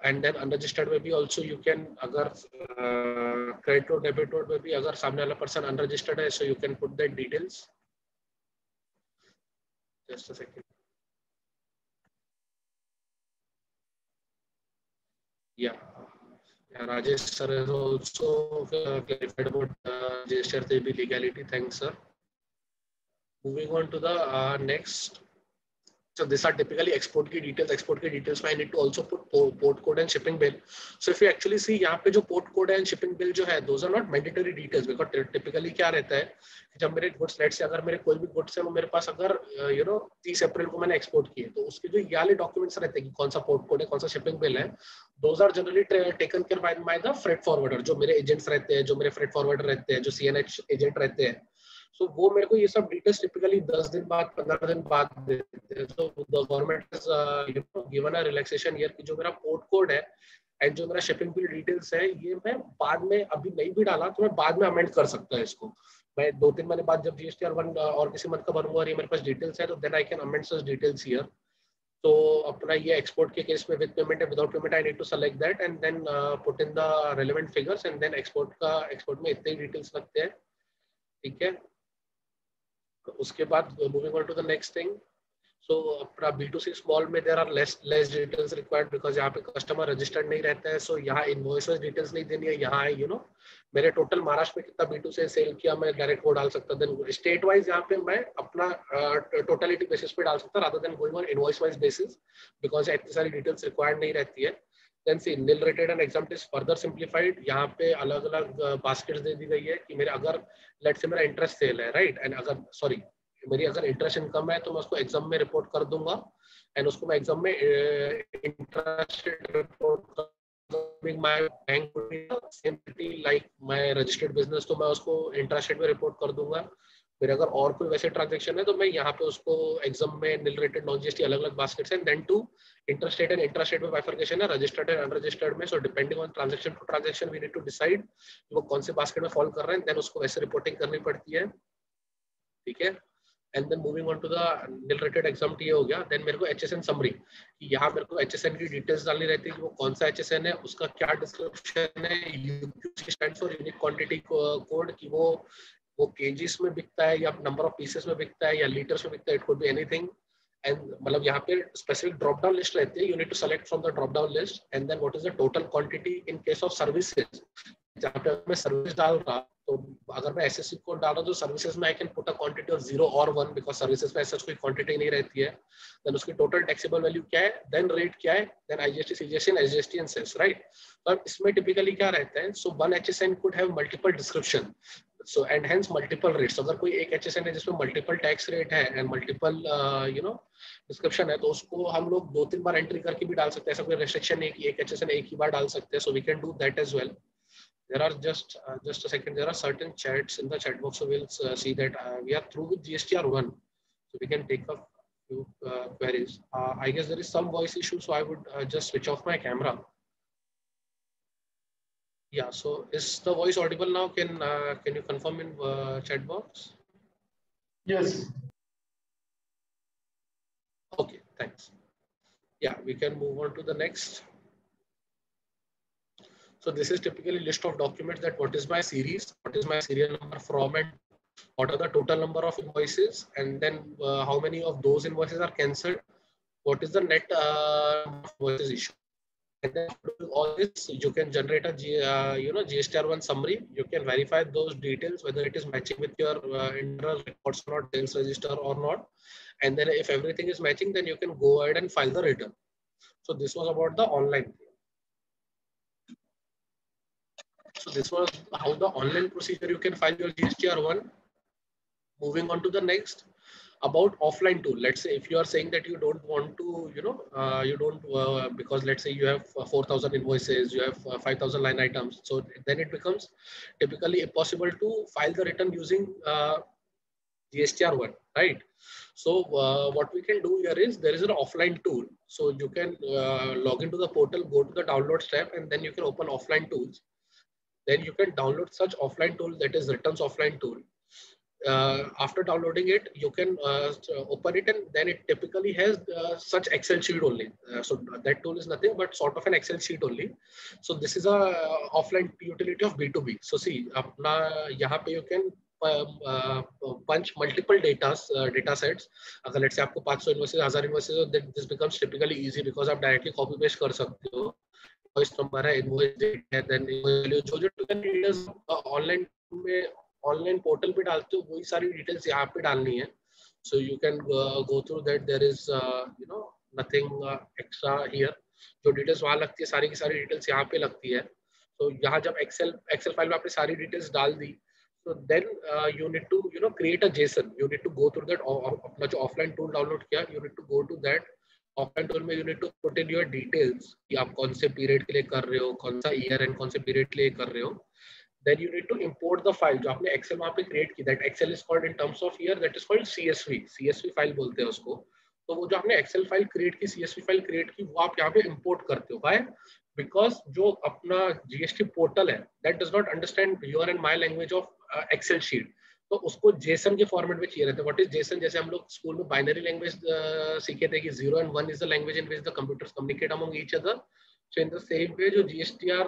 and then unregistered में भी आल्सो यू कैन अगर क्रेडिट नोट डेबिट में भी अगर सामने वाला पर्सन अनरजिस्टर्ड है so you can put that details just a second yeah Yeah, Rajesh sir has also uh, clarified about uh, gesture therapy legality. Thanks, sir. Moving on to the uh, next. So these are typically export key details. Export key details. I need to also put port code and shipping bill. So if you actually see यहाँ पे जो port code and shipping bill जो है, those are not mandatory details because typically क्या रहता है जब मेरे गुड्स लेट से अगर मेरे कोई भी गुड्स है वो मेरे पास अगर यू नो तीस अप्रैल को मैंने एक्सपोर्ट किए तो उसके जो ये डॉक्यूमेंट्स रहते हैं कि कौन सा पोर्ट कोड है कौन सा शिपिंग बिल है those are generally taken care by by the freight forwarder जो मेरे एजेंट्स रहते हैं जो मेरे फ्रेट फॉरवर्डर रहते हैं जो सीएनएच एजेंट रहते हैं सो वो मेरे को ये सब डिटेल्स टिपिकली दस दिन बाद, पंद्रह दिन बाद देते हैं। So government no given a relaxation year की जो मेरा पोर्ट कोड है एंड जो मेरा शिपिंग बिल डिटेल्स है, ये मैं बाद में अभी नहीं भी डाला तो मैं बाद में अमेंड कर सकता है इसको। मैं दो तीन महीने बाद जब जीएसटी आर वन और किसी मंथ का बनूँगा और मेरे पास डिटेल्स है तो then I can amend such details here तो अपना ये एक्सपोर्ट के केस में with payment without payment I need to select that and then put in the relevant figures and then export का एक्सपोर्ट में इतने ही डिटेल्स लगते हैं। ठीक है? उसके बाद moving on to the next thing so अपना बी टू सी स्मॉल में there are less less details required because यहाँ पे कस्टमर रजिस्टर्ड नहीं रहता है। सो so यहाँ इन्वॉइसेस डिटेल्स नहीं देनी है यहाँ है यू नो मेरे टोटल महाराष्ट्र में कितना बी टू से सेल किया मैं डायरेक्ट वो डाल सकता देन स्टेट वाइज यहाँ पे मैं अपना टोटलिटी uh, बेसिस पे डाल सकता rather than going on invoice wise basis because इतनी सारी डिटेल्स रिक्वायर्ड नहीं रहती है। Then C nil rated and exempt is further simplified यहाँ पे अलग अलग बास्केट्स दे दी गई है कि मेरे अगर लेट से मेरा इंटरेस्ट सेल है राइट एंड अगर सॉरी मेरी अगर इंटरेस्ट इनकम है तो मैं उसको एग्ज़ाम में रिपोर्ट कर दूँगा। एंड उसको मैं एग्ज़ाम में interstate report my bank like my registered business तो मैं उसको इंटरेस्ट में रिपोर्ट कर दूँगा। फिर अगर और कोई वैसे ट्रांजेक्शन है तो मैं यहाँ पे उसको एग्ज़ाम में निल रेटेड नॉन जीएसटी अलग अलग बास्केट्स हैं। Then two interstate and intrastate में बाइफर्केशन है रजिस्टर्ड एंड अनरजिस्टर्ड में so depending on transaction to transaction we need to decide वो कौन से बास्केट में फॉल कर रहे हैं देन उसको वैसे रिपोर्टिंग करनी पड़ती है। ठीक है? And then moving on to the nil rated exempt हो गया। देन मेरे को एच एस एन समरी यहाँ मेरे को एच एस एन की डिटेल्स डालनी रहती है कि वो कौन सा एच एस एन है, उसका क्या डिस्क्रिप्शन है कोड वो वो केजीस में बिकता है या नंबर ऑफ़ पीसेस में बिकता है या लीटर्स में बिकता है it could be anything and मतलब यहाँ पे स्पेसिफिक ड्रॉप डाउन लिस्ट रहती है। You need to select from the drop down list and then what is the total quantity in case of services जहाँ पे मैं सर्विस डाल रहा तो अगर मैं एसएससी कोड डाल रहा तो सर्विसेज़ में I can put a quantity of zero और वन बिकॉज़ सर्विसेज़ में ऐसा कोई क्वांटिटी नहीं रहती है। देन उसकी टोटल टैक्सेबल वैल्यू क्या है? देन रेट क्या है? Then IGST CGST and SGST and sales right तो इसमें टिपिकली क्या रहता है? So one HSN could have multiple description so and hence multiple rates अगर कोई एक एचएसएन है जिसमें मल्टीपल टैक्स रेट है and multiple you know description है तो उसको हम लोग दो तीन बार एंट्री करके भी डाल सकते हैं ऐसा कोई रेस्ट्रिक्शन नहीं कि एक एचएसएन एक ही बार डाल सकते हैं so we can do that as well there are just uh, just a second there are certain chats in the chat box so we'll uh, see that uh, we are through with GSTR gstr1 so we can take a few uh, queries uh, i guess there is some voice issue so i would uh, just switch off my camera yeah so is the voice audible now? Can can you confirm in chat box? Yes. Okay thanks. Yeah we can move on to the next. So this is typically list of documents that what is my series, what is my serial number from and what are the total number of invoices and then uh, how many of those invoices are cancelled, what is the net uh, invoices issued. And then all this, you can generate a G, uh, you know GSTR1 summary. You can verify those details whether it is matching with your uh, internal records or not, sales register or not. And then if everything is matching, then you can go ahead and file the return. So this was about the online So this was how the online procedure you can file your GSTR1. Moving on to the next about offline tool let's say if you are saying that you don't want to you know uh, you don't uh, because let's say you have uh, 4000 invoices you have uh, 5000 line items so then it becomes typically impossible to file the return using uh, gstr1 right? So uh, what we can do here is there is an offline tool. So you can log into the portal go to the download tab and then you can open offline tools. Then you can download such offline tool that is returns offline tool uh, after downloading it, you can uh, open it and then it typically has uh, such Excel sheet only. Uh, so that tool is nothing but sort of an Excel sheet only. So this is a uh, offline utility of B2B. So see, apna, yahan pe you can um, punch multiple data data sets. अगर let's say आपको 500 invoices, 1000 invoices, then this becomes typically easy because आप directly copy paste कर सकते हो. Invoice number है, invoice date है, then जो जो details online में ऑनलाइन पोर्टल पे डालते हो वही सारी डिटेल्स यहाँ पे डालनी है। So you can go through that there is you know nothing extra here जो डिटेल्स वहाँ लगती है सारी की सारी डिटेल्स यहाँ पे लगती है। So, यहाँ जब एक्सेल एक्सेल फ़ाइल में आपने सारी डिटेल्स डाल दी then uh, you need to you know create a json. You need to go through that अपना जो offline tool download किया you need to go to that offline tool में you need to put in your details कि आप कौन से period के लिए कर रहे हो कौन सा ईयर एंड कौन से पीरियड के लिए कर रहे हो। Then you need to import the file जो आपने excel वहाँ पे create की that excel is called in terms of here that is called csv csv file बोलते हैं उसको तो वो जो आपने excel file create की csv file create की वो आप यहाँ पे import करते हो why because जो अपना gst portal है that does not understand your and my language of uh, excel sheet तो उसको जेसन के फॉर्मेट में चाहिए रहता है व्हाट इज़ जेसन जैसे हम लोग स्कूल में बाइनरी लैंग्वेज सीखे थे कि zero and one is the language in which the computers communicate among each other so in the same way जो जीएसटीआर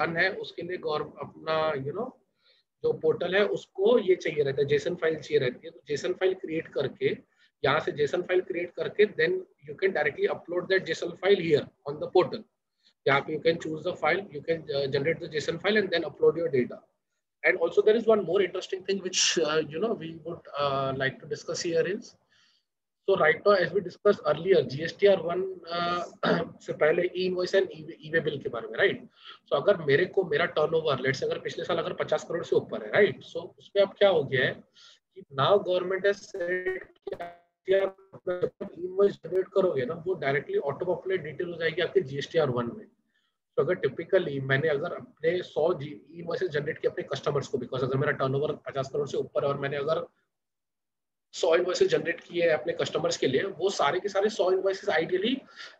वन है उसके लिए अपना यू you नो know, जो पोर्टल है उसको ये चाहिए रहता है जेसन फ़ाइल चाहिए रहती है। तो जेसन फ़ाइल क्रिएट करके यहाँ से जेसन फ़ाइल क्रिएट करके then you can directly upload that JSON file here on the portal यहाँ पे you can choose the file you can generate the JSON file and then upload your data and also there is one more interesting thing which uh, you know we like to discuss here is So right now, as we discussed earlier, GSTR one uh, से पहले e invoice and e bill के बारे में right so so, अगर मेरे को मेरा turnover let's अगर पिछले साल अगर 50 करोड़ से ऊपर है राइट सो so, अब क्या हो गया है कि now government has said invoice generate करोगे ना वो डायरेक्टली ऑटो पॉपुलेट डिटेल हो जाएगी आपके जीएसटीआर वन में। तो अगर टिपिकली मैंने अगर अपने 100 इनवॉइसेस जनरेट किए अपने कस्टमर्स को बिकॉज़ अगर मेरा टर्नओवर 50 करोड़ से ऊपर है और मैंने अगर सौ इन्वॉइसेस जनरेट किए हैं अपने कस्टमर्स के लिए, वो सारे के सारे सौ इन्वॉइसेस आइडियली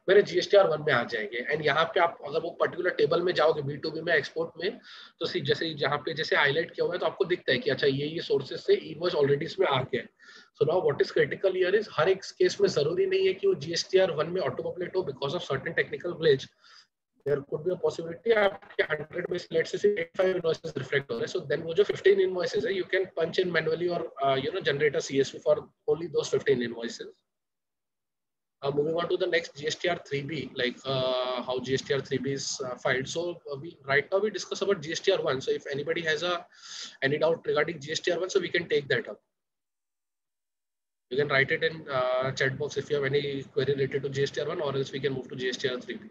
मेरे जीएसटीआर वन में आ जाएँगे। एंड यहाँ पे आप अगर वो पर्टिकुलर टेबल में जाओगे बी टू बी में एक्सपोर्ट में तो जैसे जहाँ पे जैसे हाईलाइट किया हुआ है तो आपको दिखता है कि अच्छा ये ये सोर्सेज से इन्वॉइस ऑलरेडी इसमें आ गया है। So now what is critical here is हर एक केस में ज़रूरी नहीं है कि वो जीएसटीआर वन में ऑटो हो because of certain technical glitch there could be a possibility आपके 100 में let's say 85 invoices reflect हो रहे so then वो जो 15 invoices है you can punch in manually or uh, you know generate a CSV for only those 15 invoices uh, moving on to the next GSTR 3B like uh, how GSTR 3B is uh, filed so uh, we right now we discuss about GSTR 1 so if anybody has a any doubt regarding GSTR 1 so we can take that up you can write it in uh, chat box if you have any query related to GSTR 1 or else we can move to GSTR 3B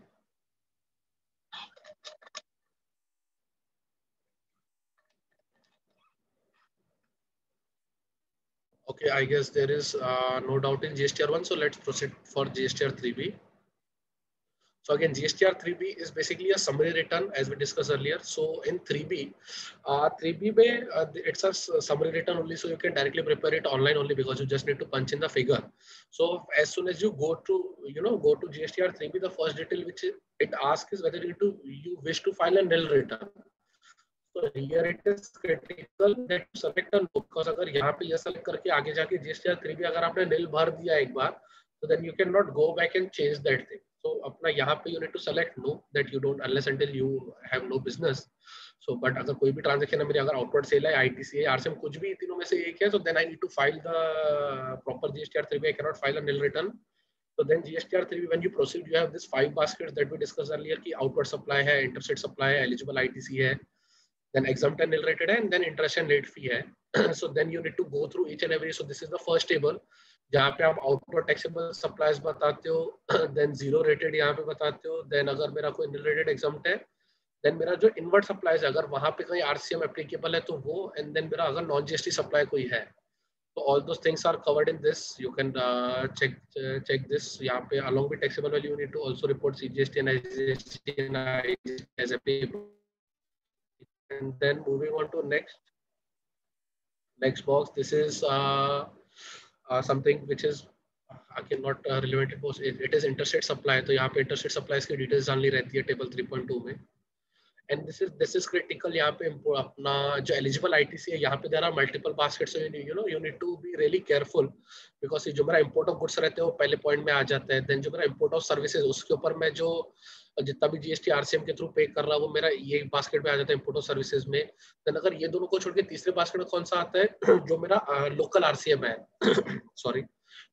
Okay, I guess there is uh, no doubt in GSTR1. So let's proceed for GSTR3B. So again, GSTR3B is basically a summary return as we discussed earlier. So in 3B, uh, 3B may, uh, it's a summary return only, so you can directly prepare it online only because you just need to punch in the figure. So as soon as you go to, you know, go to GSTR3B, the first detail which it asks is whether you, to, you wish to file a nil return. तो here it is critical that select no because अगर यहाँ पे ये select करके आगे जाके GSTR three भी अगर आपने नील भर दिया एक बार तो then you can not go back and change that thing so अपना यहाँ पे you need to select no that you don't unless until you have no business so but अगर कोई भी ट्रांजेक्शन है मेरी अगर आउटवर्ड सेल है आईटीसी है आरसीएम कुछ भी तीनों में से एक है so then I need to file the proper GSTR three I can not file a nil return So then GSTR3, when you proceed, you have this five baskets that we discussed earlier ki outward supply hai, interstate supply hai, eligible ITC hai, then exempt and nil and then interest and late fee hai. so then you need to go through each and every. So this is the first table. जहाँ पे आप output taxable supplies बताते हो than zero rated यहाँ पे बताते हो then अगर मेरा कोई निल एग्ज़ाम है देन मेरा जो इनवर्ट सप्लाईज अगर वहाँ पे कहीं आरसीएम एप्लीकेबल है तो वो एंड देन मेरा अगर नॉन जीएसटी सप्लाई कोई है तो all those things are covered in this you can check check this यहाँ पे along with taxable value you need to also report CGST and IGST as a and then moving on to next next box this is uh, uh, something which is again not uh, relevant it, it is interstate supply तो यहाँ पे interstate supplies की details जाननी रहती है table 3.2 में And this is this is critical यहाँ पे अपना जो एलिजिबल आई टी सी है, यहाँ पे there are multiple basket you know you need to be really careful because जो मेरा इम्पोर्ट ऑफ़ गुड्स रहते हैं, वो पहले पॉइंट में आ जाते हैं देन जो मेरा इम्पोर्ट ऑफ़ सर्विस उसके ऊपर मैं जो जितना भी जीएसटी आ सी एम के थ्रू पे कर रहा हूँ, वो मेरा ये बास्केट में आ जाता है इम्पोर्ट ऑफ़ सर्विसेज़ में। देन अगर ये दोनों को छोड़ के तीसरे बास्केट में कौन सा आता है, जो मेरा लोकल आर सी एम है सॉरी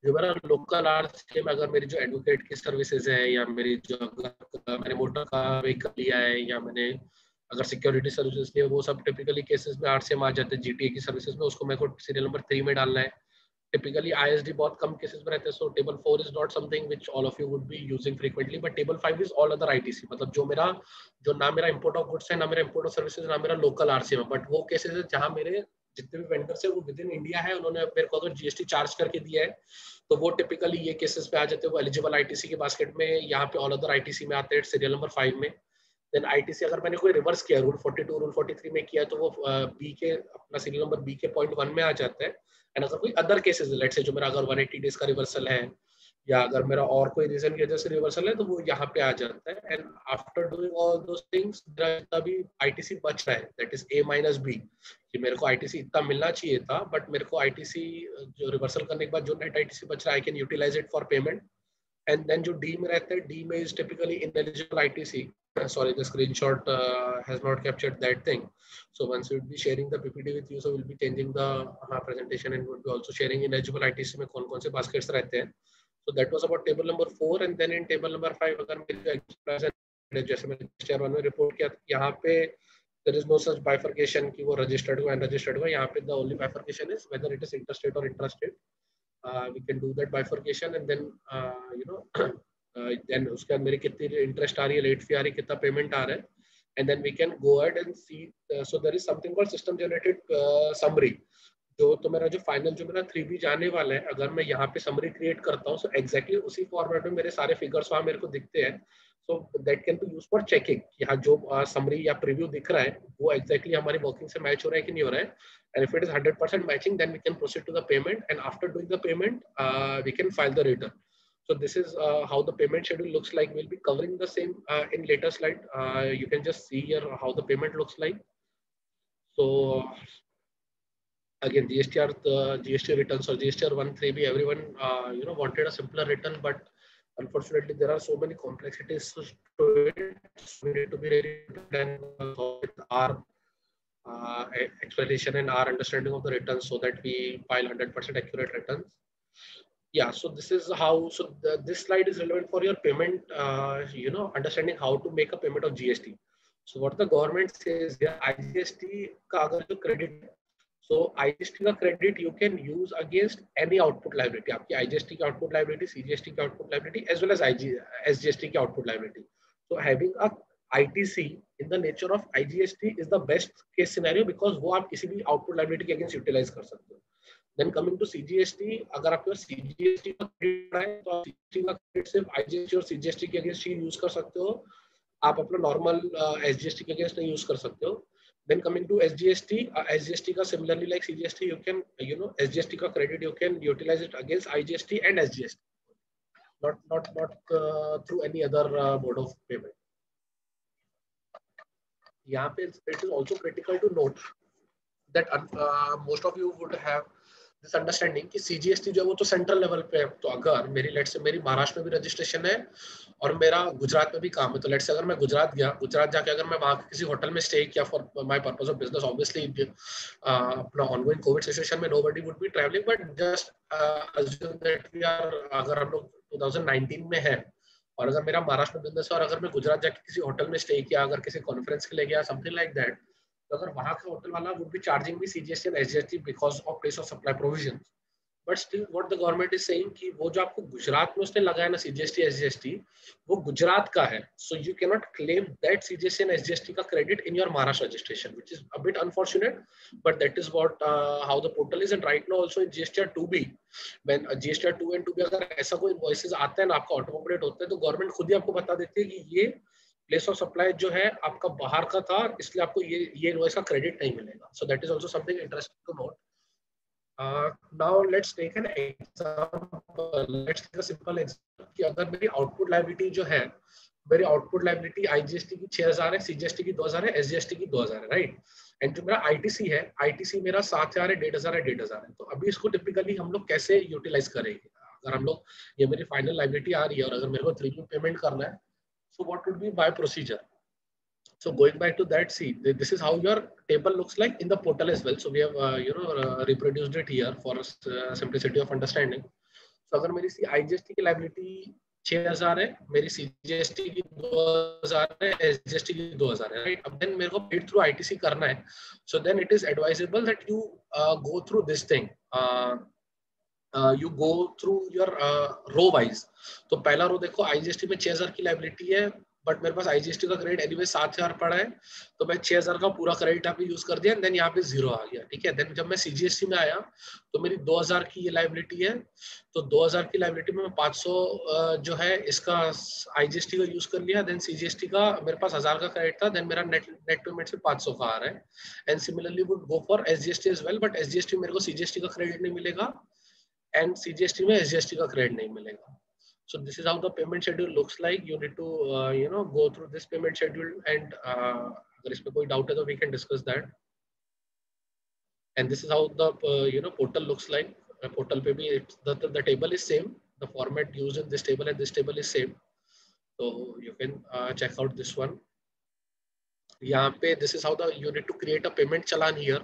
जो मेरा लोकल आरसीएम अगर मेरी जो एडवोकेट की सर्विसेज़ है, या मेरी जो मैंने मोटर का व्हीकल लिया है, या मैंने अगर सिक्योरिटी सर्विसेज़ लिया वो सब टिपिकली केसेस में आरसीएम आ जाते हैं। जीटीए की सर्विसेज़ में उसको मेरे को सीरियल नंबर थ्री में डालना है। Typically ISD बहुत कम cases में रहते हैं, so table four is not something which all of you would be using frequently, but table five is all other ITC मतलब जो मेरा, जो ना मेरा import ऑफ़ goods है, ना मेरा import of services, ना मेरा local RCM है, but वो cases है जहाँ मेरे जितने भी वेंडर्स है, वो विद इन इंडिया है, उन्होंने मेरे को अगर जीएसटी चार्ज करके दिया है। तो वो टिपिकली ये केसेस पे आ जाते हैं, वो एलिजिबल आईटीसी के बास्केट में, यहाँ पे ऑल अदर आईटीसी में आते हैं सीरियल नंबर फाइव में। देन आईटीसी अगर मैंने कोई रिवर्स किया रूल 42 रूल 43 में किया तो वो बी के अपना सीरियल नंबर बी के पॉइंट वन में आ जाता है। एंड अगर कोई अदर केसेज लेट से जो मेरा अगर 180 डेज़ का रिवर्सल है या अगर मेरा और कोई रीजन की वजह से रिवर्सल है तो वो यहाँ पे आ जाता है। And after doing all those things तभी आईटीसी बच रहा है। That is A minus B कि मेरे को आईटीसी इतना मिलना चाहिए था बट मेरे को आईटीसी जो रिवर्सल करने के बाद जो नेट आईटीसी बच रहा है I can utilize it for payment and then जो डी में रहता है डी में is typically ineligible I T C sorry the screenshot has not captured that thing so once will be sharing the PPT with you so will be changing the presentation and will be also sharing ineligible I T C में कौन कौन से baskets रहते हैं। So that was about table number 4 and then in table number 5 agar mere जैसे मैंने stair one में report किया यहाँ पे there is no such bifurcation कि वो registered हुआ unregistered हुआ यहाँ पे the only bifurcation is whether it is interstate or intrastate uh, we can do that bifurcation and then uh, you know uh, then उसके बाद मेरी कितनी इंटरेस्ट आ रही है लेट फ़ी आ रही है कितना पेमेंट आ रहा है and then we can go ahead and see so there is something called system generated summary जो तो मेरा जो फाइनल जो मेरा थ्री बी जाने वाला है अगर मैं यहाँ पे समरी क्रिएट करता हूँ सो एग्जैक्टली उसी फॉर्मेट में मेरे सारे फिगर्स वहाँ मेरे को दिखते हैं so that can be use for checking यहाँ जो समरी uh, या प्रीव्यू दिख रहा है वो एक्जैक्टली exactly हमारी वर्किंग से मैच हो रहा है कि नहीं हो रहा है and if it is hundred percent matching then we can proceed to the payment and after doing the payment we can file the return So this is uh, how the payment schedule looks like. We'll be covering the same uh, in later slide. Uh, you can just see here how the payment looks like. So again, GSTR, the GST returns or GSTR 1.3b, everyone uh, you know wanted a simpler return, but unfortunately there are so many complexities to it. So we need to be ready to with our uh, explanation and our understanding of the returns so that we file 100% accurate returns yeah so this is how so the, this slide is relevant for your payment uh, you know understanding how to make a payment of gst so what the government says here igst jo credit so igst ka credit you can use against any output liability aapki igst ki output liability cgst ki output liability as well as IG, sgst ki output liability so having a ITC in the nature of IGST is the best case scenario because वो आप किसी भी output liability के against utilize कर सकते हो then coming to CGST अगर आपके पास सीजीएसटी का क्रेडिट है तो सीजीएसटी का क्रेडिट सिर्फ़ आईजीएसटी और सीजीएसटी के अगेंस्ट ही यूज़ कर सकते हो आप अपना नॉर्मल एसजीएसटी के अगेंस्ट नहीं यूज़ कर सकते हो then coming to SGST, uh, SGST का similarly like CGST, you can, you know, SGST का credit, you can utilize it against IGST and SGST, not not not uh, through any other uh, mode of payment. यहाँ पे it is also critical to note that uh, most of you would have this understanding कि CGST जो है वो तो central level पे है तो अगर मेरी लेट से मेरी महाराष्ट्र में भी रजिस्ट्रेशन है और मेरा गुजरात में भी काम है। तो लेट्स अगर मैं गुजरात गया, गुजरात जाके अगर मैं वहाँ किसी होटल में स्टे किया for my purpose of business obviously अपना ऑनगोइंग कोविड सिचुएशन में nobody would be travelling but just that we are अगर हम लोग 2019 में है, और अगर मेरा महाराष्ट्र में बिज़नेस है, और अगर मैं गुजरात जाके किसी होटल में स्टे किया, अगर किसी कॉन्फ्रेंस के लिए गया समथिंग लाइक दैट तो अगर वहाँ का होटल वाला वुड बी चार्जिंग भी CGST and SGST because of place of supply provision but still what the government is saying कि वो जो आपको गुजरात में उसने लगाया ना सीजीएसटी एसजीएसटी वो गुजरात का है। So you can not claim that CGST and SGST का credit in your Maharashtra registration which is a bit unfortunate but that is what how the portal is and right now also in GSTR 2B when GSTR 2 and 2B अगर ऐसा कोई invoices आते हैं ना, आपका ऑटोमोबलेट होता है तो गवर्नमेंट खुद ही आपको बता देती है कि ये प्लेस ऑफ़ सप्लाई जो है आपका बाहर का था, इसलिए आपको ये ये इनवॉइस का क्रेडिट नहीं मिलेगा। So that is also something interesting to note Uh, now let's take an example. Let's take a simple example कि अगर मेरी आउटपुट लाइबिलिटी जो है मेरी आउटपुट लाइबिलिटी आईजीएसटी की 6000 है सीजीएसटी की 2000 है एसजीएसटी की 2000 है राइट एंड जो मेरा आईटीसी है आईटीसी मेरा 7000 है 1500 है 1500 है। तो अभी इसको टिपिकली हम लोग कैसे यूटिलाइज करेंगे? अगर हम लोग ये मेरी फाइनल लाइबिलिटी आ रही है और अगर मेरे को थ्री पेमेंट करना है so what would be by procedure So going back to that, see, this is how your table looks like in the portal as well. So we have, uh, you know, uh, reproduced it here for uh, simplicity of understanding. So अगर मेरी सी IGST की liability 6000 है मेरी CGST की 2000 है SGST की 2000 है right अब then मेरे को paid through ITC करना है so then it is advisable that you uh, go through this thing uh, uh, you go through your uh, row wise तो पहला रो देखो IGST में 6000 की liability है बट मेरे पास आईजीएसटी का क्रेडिट एनीवे सात हज़ार पड़ा है तो मैं छह हज़ार का पूरा क्रेडिट यहाँ पे यूज़ कर दिया देन यहाँ पे ज़ीरो आ गया, ठीक है? देन जब मैं सीजीएसटी में आया तो मेरी दो हज़ार की ये लाइबिलिटी है तो दो हज़ार की लाइबिलिटी में मैं पाँच सौ जो है इसका आईजीएसटी का यूज़ कर लिया देन सीजीएसटी का मेरे पास हज़ार का क्रेडिट था देन मेरा नेट नेट पेमेंट से पाँच का आ रहा है। And similarly would go for S G as well but S मेरे को सीजीएसटी का क्रेडिट नहीं मिलेगा एंड सीजीएसटी में एस का क्रेडिट नहीं मिलेगा। so this is how the payment schedule looks like you need to uh, you know go through this payment schedule and uh, अगर इसमें कोई doubt है तो we can discuss that and this is how the uh, you know portal looks like uh, portal पे भी the, the the table is same the format used in this table and this table is same so you can uh, check out this one यहाँ पे this is how the you need to create a payment challan here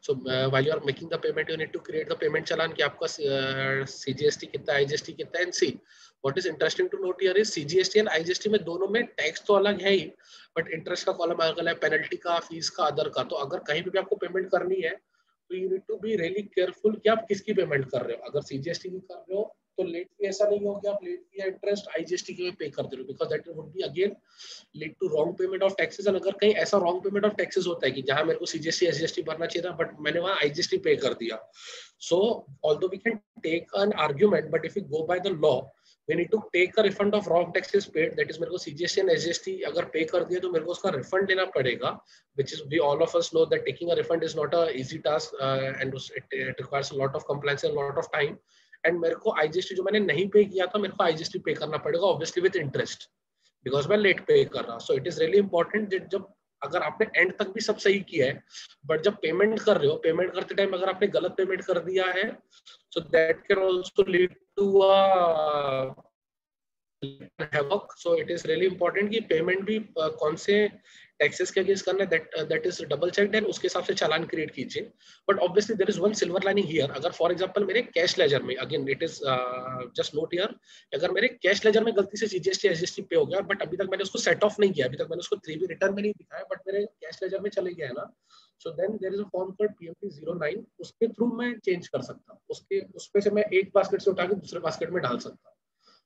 so uh, while you are making the payment you need to create the payment challan कि आपका uh, CGST कितना है IGST कितना है and what is interesting to note here is CGST and IGST में दोनों में tax तो अलग है ही बट इंटरेस्ट का कॉलम अलग है पेनल्टी का फ़ीस का अदर का। तो अगर कहीं भी आपको पेमेंट करनी है तो you need to be really careful कि आप किसकी पेमेंट कर रहे हो। अगर सीजीएसटी की कर रहे हो तो लेट फ़ी ऐसा नहीं हो कि आप लेट या इंटरेस्ट आईजीएसटी के पे कर दे रहे हो because that would be again lead to wrong payment of taxes अगर कहीं ऐसा रॉन्ग पेमेंट ऑफ़ टैक्सेस होता है कि जहाँ मेरे को सीजीएसटी एसजीएसटी भरना चाहिए था बट मैंने वहाँ आईजीएसटी पे कर दिया। So although we can take an argument but if you go by the law we need to take a refund of wrong taxes paid that is मेरे को CGST and SGST अगर पे कर दिए तो मेरे को उसका refund लेना पड़ेगा which is we all of us know that taking a refund is not a easy task uh, and it, it requires a lot of compliance and a lot of time and मेरे को IGST जो मैंने नहीं पे किया था मेरे को IGST पे करना पड़ेगा obviously with interest because मैं late पे कर रहा so it is really important that जब अगर आपने एंड तक भी सब सही किया है बट जब पेमेंट कर रहे हो पेमेंट करते टाइम अगर आपने गलत पेमेंट कर दिया है so that can also lead to havoc so it is really important कि पेमेंट भी कौन से टैक्सेस के अगेंस्ट करना that that is double check and उसके हिसाब से चालान क्रिएट कीजिए। But obviously there is one silver lining here अगर फॉर एग्जांपल मेरे कैश लेजर में again it is just note here अगर मेरे कैश लेजर में गलती से जीएसटी एसजीएसटी पे हो गया बट अभी तक मैंने उसको सेट ऑफ़ नहीं किया, अभी तक मैंने उसको थ्री भी रिटर्न में नहीं दिखाया बट मेरे कैश लेजर में चले गया है ना so then there is a form called PMT 09 उसके थ्रू मैं चेंज कर सकता हूँ। उसके उसपे से मैं एक बास्केट से उठा के दूसरे बास्केट में डाल सकता हूँ।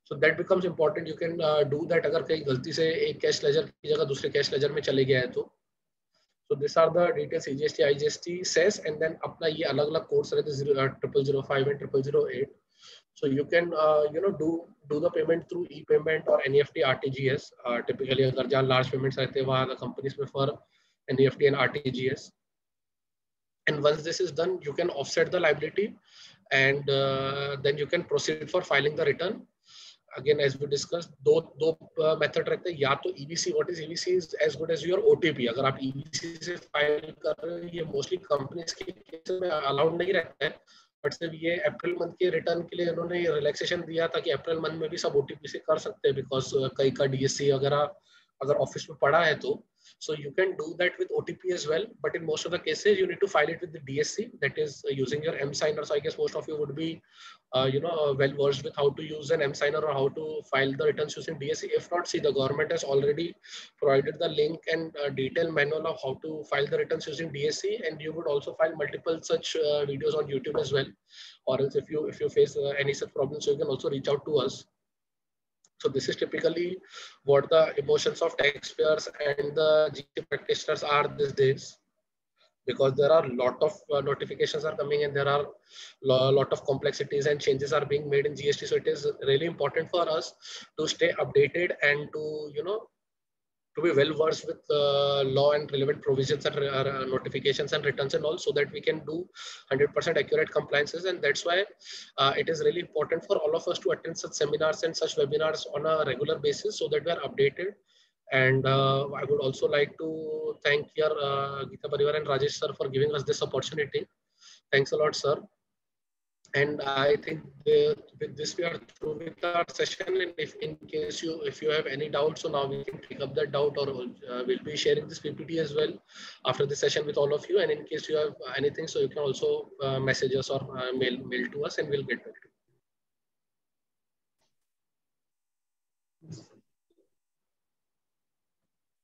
So that becomes important you can do that अगर कहीं गलती से एक कैश लेजर की जगह दूसरे कैश लेजर में चले गया है तो। So this are the details T I G S T cess and then अपना ये अलग अलग कोर्स रहते हैं triple zero five and triple zero eight so you can you know do do the payment through E payment और N E F T R T G S typically अगर जहाँ large payments रहते हैं वहाँ companies में for N E F T and R T G S and once this is done you can offset the liability and uh, then you can proceed for filing the return again, as we discussed, दो दो method रहते हैं। या तो EBC what is EBC is as good as your OTP अगर आप EBC से file कर रहे हो, ये मोस्टली कंपनीज़ के केस में अलाउड नहीं रहता है। बट सिर्फ़ ये अप्रैल मंथ के रिटर्न के लिए इन्होंने रिलैक्सेशन दिया ताकि अप्रैल मंथ में भी सब ओटीपी से कर सकते हैं। बिकॉज़ कई का डीएससी वगैरह अगर ऑफ़िस में पड़ा है तो। So you can do that with OTP as well, but in most of the cases, you need to file it with the DSC, that is uh, using your M signer. So I guess most of you would be, uh, you know, uh, well versed with how to use an M signer or how to file the returns using DSC. If not, see the government has already provided the link and uh, detailed manual of how to file the returns using DSC, and you would also file multiple such uh, videos on YouTube as well. Or else if you if you face uh, any such problems, you can also reach out to us so this is typically what the emotions of taxpayers and the GST practitioners are these days because there are a lot of uh, notifications are coming and there are a lot of complexities and changes are being made in GST. So it is really important for us to stay updated and to, you know, to be well versed with uh, law and relevant provisions and uh, notifications and returns and all so that we can do 100% accurate compliances and that's why uh, it is really important for all of us to attend such seminars and such webinars on a regular basis so that we are updated and uh, I would also like to thank your uh, Geeta Parivar and Rajesh sir for giving us this opportunity. Thanks a lot, sir. And I think the, with this we are through with our session. And if in case you if you have any doubts, so now we can pick up that doubt, or uh, we'll be sharing this PPT as well after the session with all of you. And in case you have anything, so you can also uh, message us or uh, mail mail to us, and we'll get back to you.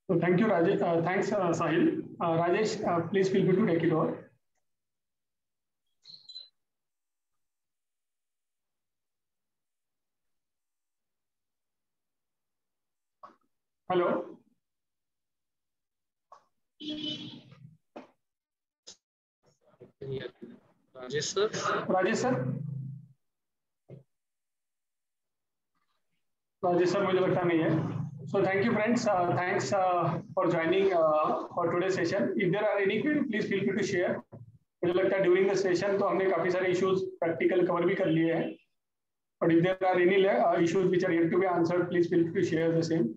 So thank you, Rajesh. Uh, thanks, uh, Sahil. Uh, Rajesh, please feel free to take it over. Hello? Rajesh sir? Rajesh sir? Rajesh sir मुझे लगता नहीं है। So thank you friends thanks for joining for today session if there are any query please feel free to share मुझे लगता है during the session तो हमने काफ़ी सारे इश्यूज़ प्रैक्टिकल कवर भी कर लिए हैं। But if there are any issues which are you be answered please feel free to share the same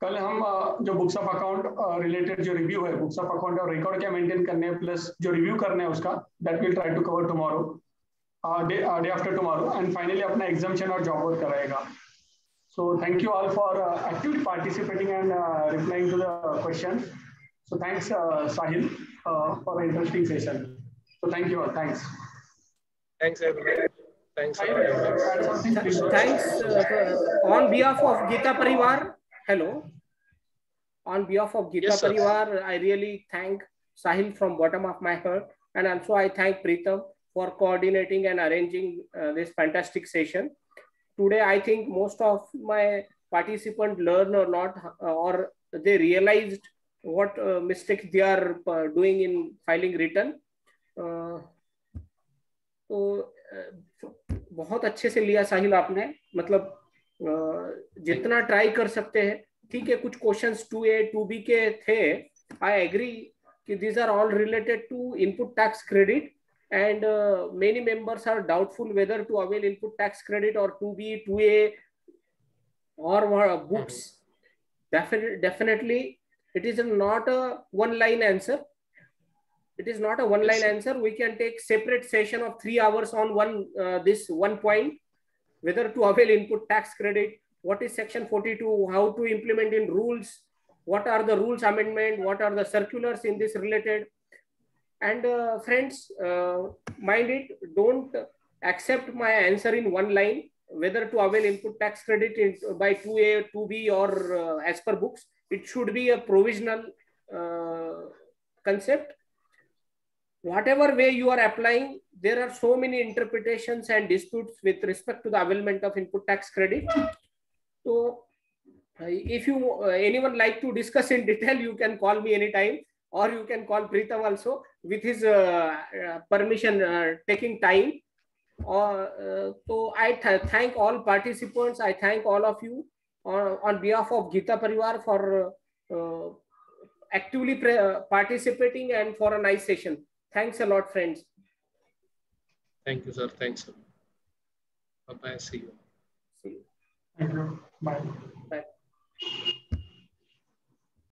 कल हम जो बुक्स ऑफ़ अकाउंट रिलेटेड जो रिव्यू है बुक्स ऑफ़ अकाउंट और रिकॉर्ड क्या मेंटेन करने हैं प्लस जो रिव्यू करना है उसका that will try to cover tomorrow day day after tomorrow and finally अपना एग्जामेशन और जॉब वर्क कराएगा. So thank you all for actively participating and replying to the question so thanks Sahil for interesting session so thank you all thanks Thanks, everyone. Thanks. Thanks. Uh, on behalf of Geeta Parivar. Hello. On behalf of Gita yes, Parivar, I really thank Sahil from bottom of my heart. And also I thank Preetham for coordinating and arranging uh, this fantastic session. Today, I think most of my participants learn or not, uh, or they realized what uh, mistakes they are uh, doing in filing return. Uh, तो uh, बहुत अच्छे से लिया साहिल आपने मतलब जितना try कर सकते हैं ठीक है कुछ questions two A two B के थे आई एग्री कि these are all related to input tax credit and uh, many members are doubtful whether to avail input tax credit or 2b 2a or uh, books definitely definitely it is not a one line answer it is not a one line answer we can take separate session of 3 hours on one uh, this one point whether to avail input tax credit, what is section 42, how to implement in rules, what are the rules amendment, what are the circulars in this related. And uh, friends, uh, mind it, don't accept my answer in one line, whether to avail input tax credit in, by 2A, 2B or uh, as per books. It should be a provisional uh, concept whatever way you are applying, there are so many interpretations and disputes with respect to the availment of input tax credit. So if you uh, anyone like to discuss in detail, you can call me anytime or you can call Preetham also with his uh, uh, permission uh, taking time. Uh, so I th thank all participants. I thank all of you on, on behalf of Geeta Parivar for uh, actively participating and for a nice session. Thanks a lot, friends. Thank you, sir. Thanks. Bye-bye. See you. See you. Thank you. Bye. Bye.